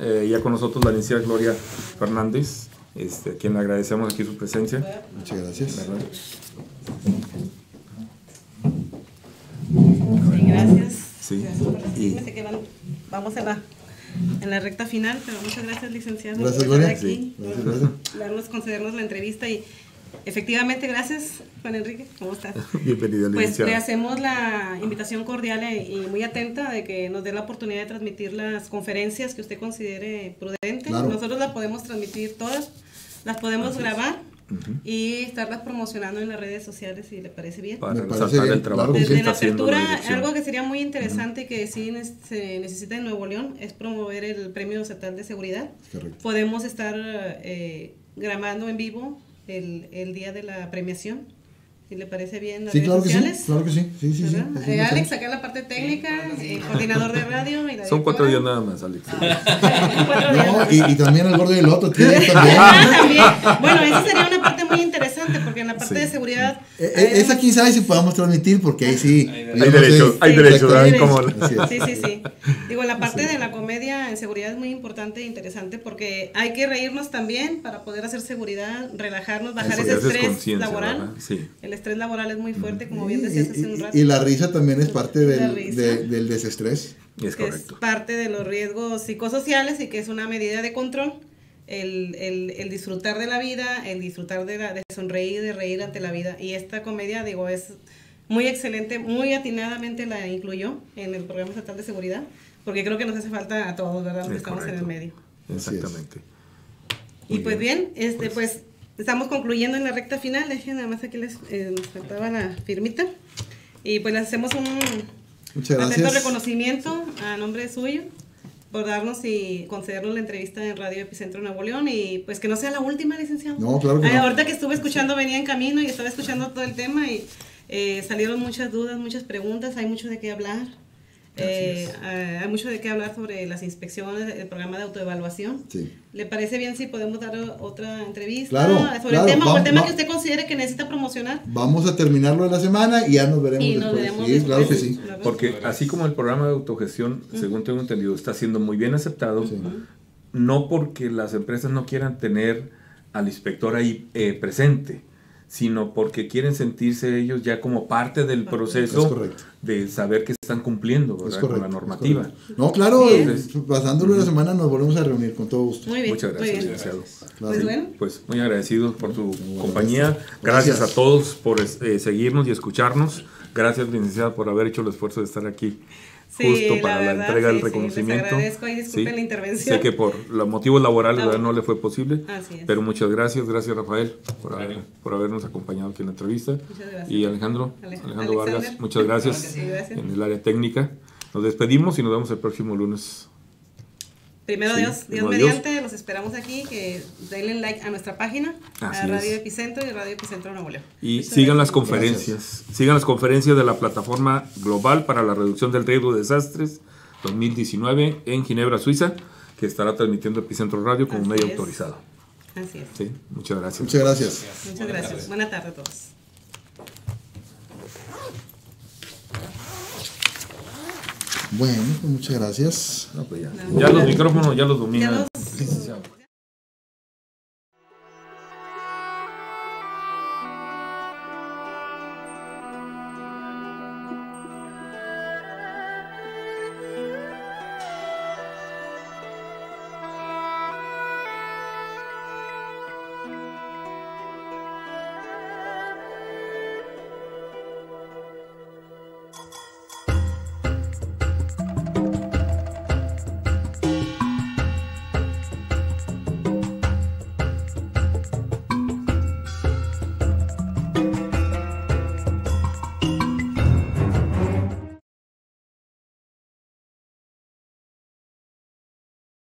eh, ya con nosotros la licenciada Gloria Fernández, este, a quien le agradecemos aquí su presencia. Muchas gracias. Sí, gracias. Sí. que vamos en la, en la recta final, pero muchas gracias, licenciado, gracias, por estar aquí, darnos, concedernos la entrevista y efectivamente, gracias, Juan Enrique, ¿cómo estás? Bienvenido, Pues le hacemos la invitación cordial y muy atenta de que nos dé la oportunidad de transmitir las conferencias que usted considere prudente. Nosotros las podemos transmitir todas, las podemos grabar y estarlas promocionando en las redes sociales si le parece bien. Para resaltar el trabajo. Desde la apertura, algo que sería muy interesante y que sí se necesita en Nuevo León es promover el Premio Estatal de Seguridad. Podemos estar eh, grabando en vivo el, el, día de la premiación si le parece bien. Las sí, redes claro que sociales. sí, claro que sí. sí, sí, sí. Eh, Alex, acá en la parte técnica, eh, coordinador de radio. La Son cuatro días nada más, Alex. No, y, y también el gordo y el otro también. Ah, también. Bueno, esa sería una parte muy interesante porque en la parte de seguridad. Eh, eh, esa quién sabe si podamos transmitir porque ahí sí. Hay no derecho, hay derecho. Así es. Sí, sí, sí. Digo, la parte de la comedia en seguridad es muy importante e interesante porque hay que reírnos también para poder hacer seguridad, relajarnos, bajar Eso, ese estrés laboral. ¿verdad? Sí. El estrés laboral es muy fuerte, como bien Y, decías hace un rato. y la risa también es parte del, de- del desestrés. Es que correcto. es parte de los riesgos psicosociales y que es una medida de control. El, el, el disfrutar de la vida, el disfrutar de, la, de sonreír, de reír ante la vida. Y esta comedia, digo, es muy excelente, muy atinadamente la incluyó en el programa estatal de seguridad, porque creo que nos hace falta a todos, ¿verdad? Los que Es estamos en el correcto. medio. Exactamente. Y pues bien, este pues estamos concluyendo en la recta final. Dejen nada más aquí les eh, nos faltaba la firmita. Y pues les hacemos un Muchas atento gracias. reconocimiento a nombre suyo por darnos y concedernos la entrevista en Radio Epicentro Nuevo León y pues que no sea la última, licenciado. No, claro que Ay, no. Ahorita que estuve escuchando, venía en camino y estaba escuchando todo el tema y eh, salieron muchas dudas, muchas preguntas, hay mucho de qué hablar. Eh, ah, hay mucho de qué hablar sobre las inspecciones, el programa de autoevaluación. Sí. ¿Le parece bien si podemos dar otra entrevista Claro, sobre claro, el tema o el tema va- que usted considere que necesita promocionar? Vamos a terminarlo de la semana y ya nos veremos Y nos después. veremos sí, después. claro que sí. ¿verdad? Porque así como el programa de autogestión, según tengo entendido, está siendo muy bien aceptado, no porque las empresas no quieran tener al inspector ahí eh, presente, sino porque quieren sentirse ellos ya como parte del Es proceso de saber que están cumpliendo Es ¿verdad? correcto. con la normativa. No, claro, eh, pasándolo la semana nos volvemos a reunir con todo gusto. Muy bien. Muchas muy gracias, bien. licenciado. Pues bueno, Pues muy agradecidos por tu compañía. Gracias. Gracias. Gracias. a todos por eh, seguirnos y escucharnos. Gracias, licenciada, por haber hecho el esfuerzo de estar aquí. Sí, justo para la, verdad, entrega sí, del sí, les reconocimiento. agradezco y disculpen la intervención. Sé que por los motivos laborales no le fue posible. Así es. Pero muchas gracias, gracias Rafael por, haber- por habernos acompañado aquí en la entrevista. Muchas gracias. Y Alejandro, Ale- Alejandro Vargas, muchas gracias, Sí, gracias. en el área técnica. Nos despedimos y nos vemos el próximo lunes. Primero Sí, Dios, Dios mediante, los esperamos aquí, que denle like a nuestra página, Así a Radio es. Epicentro y Radio Epicentro Nuevo León. Y Muchas sigan las gracias. conferencias. Sigan las conferencias de la Plataforma Global para la Reducción del Riesgo de Desastres 2019 en Ginebra, Suiza, que estará transmitiendo Epicentro Radio como Así medio es. autorizado. Así es. Sí, muchas gracias. Muchas gracias. Muchas gracias. Buena tarde a todos. Bueno, pues muchas gracias. No, pues ya. Ya los micrófonos, ya los domina. Ya los-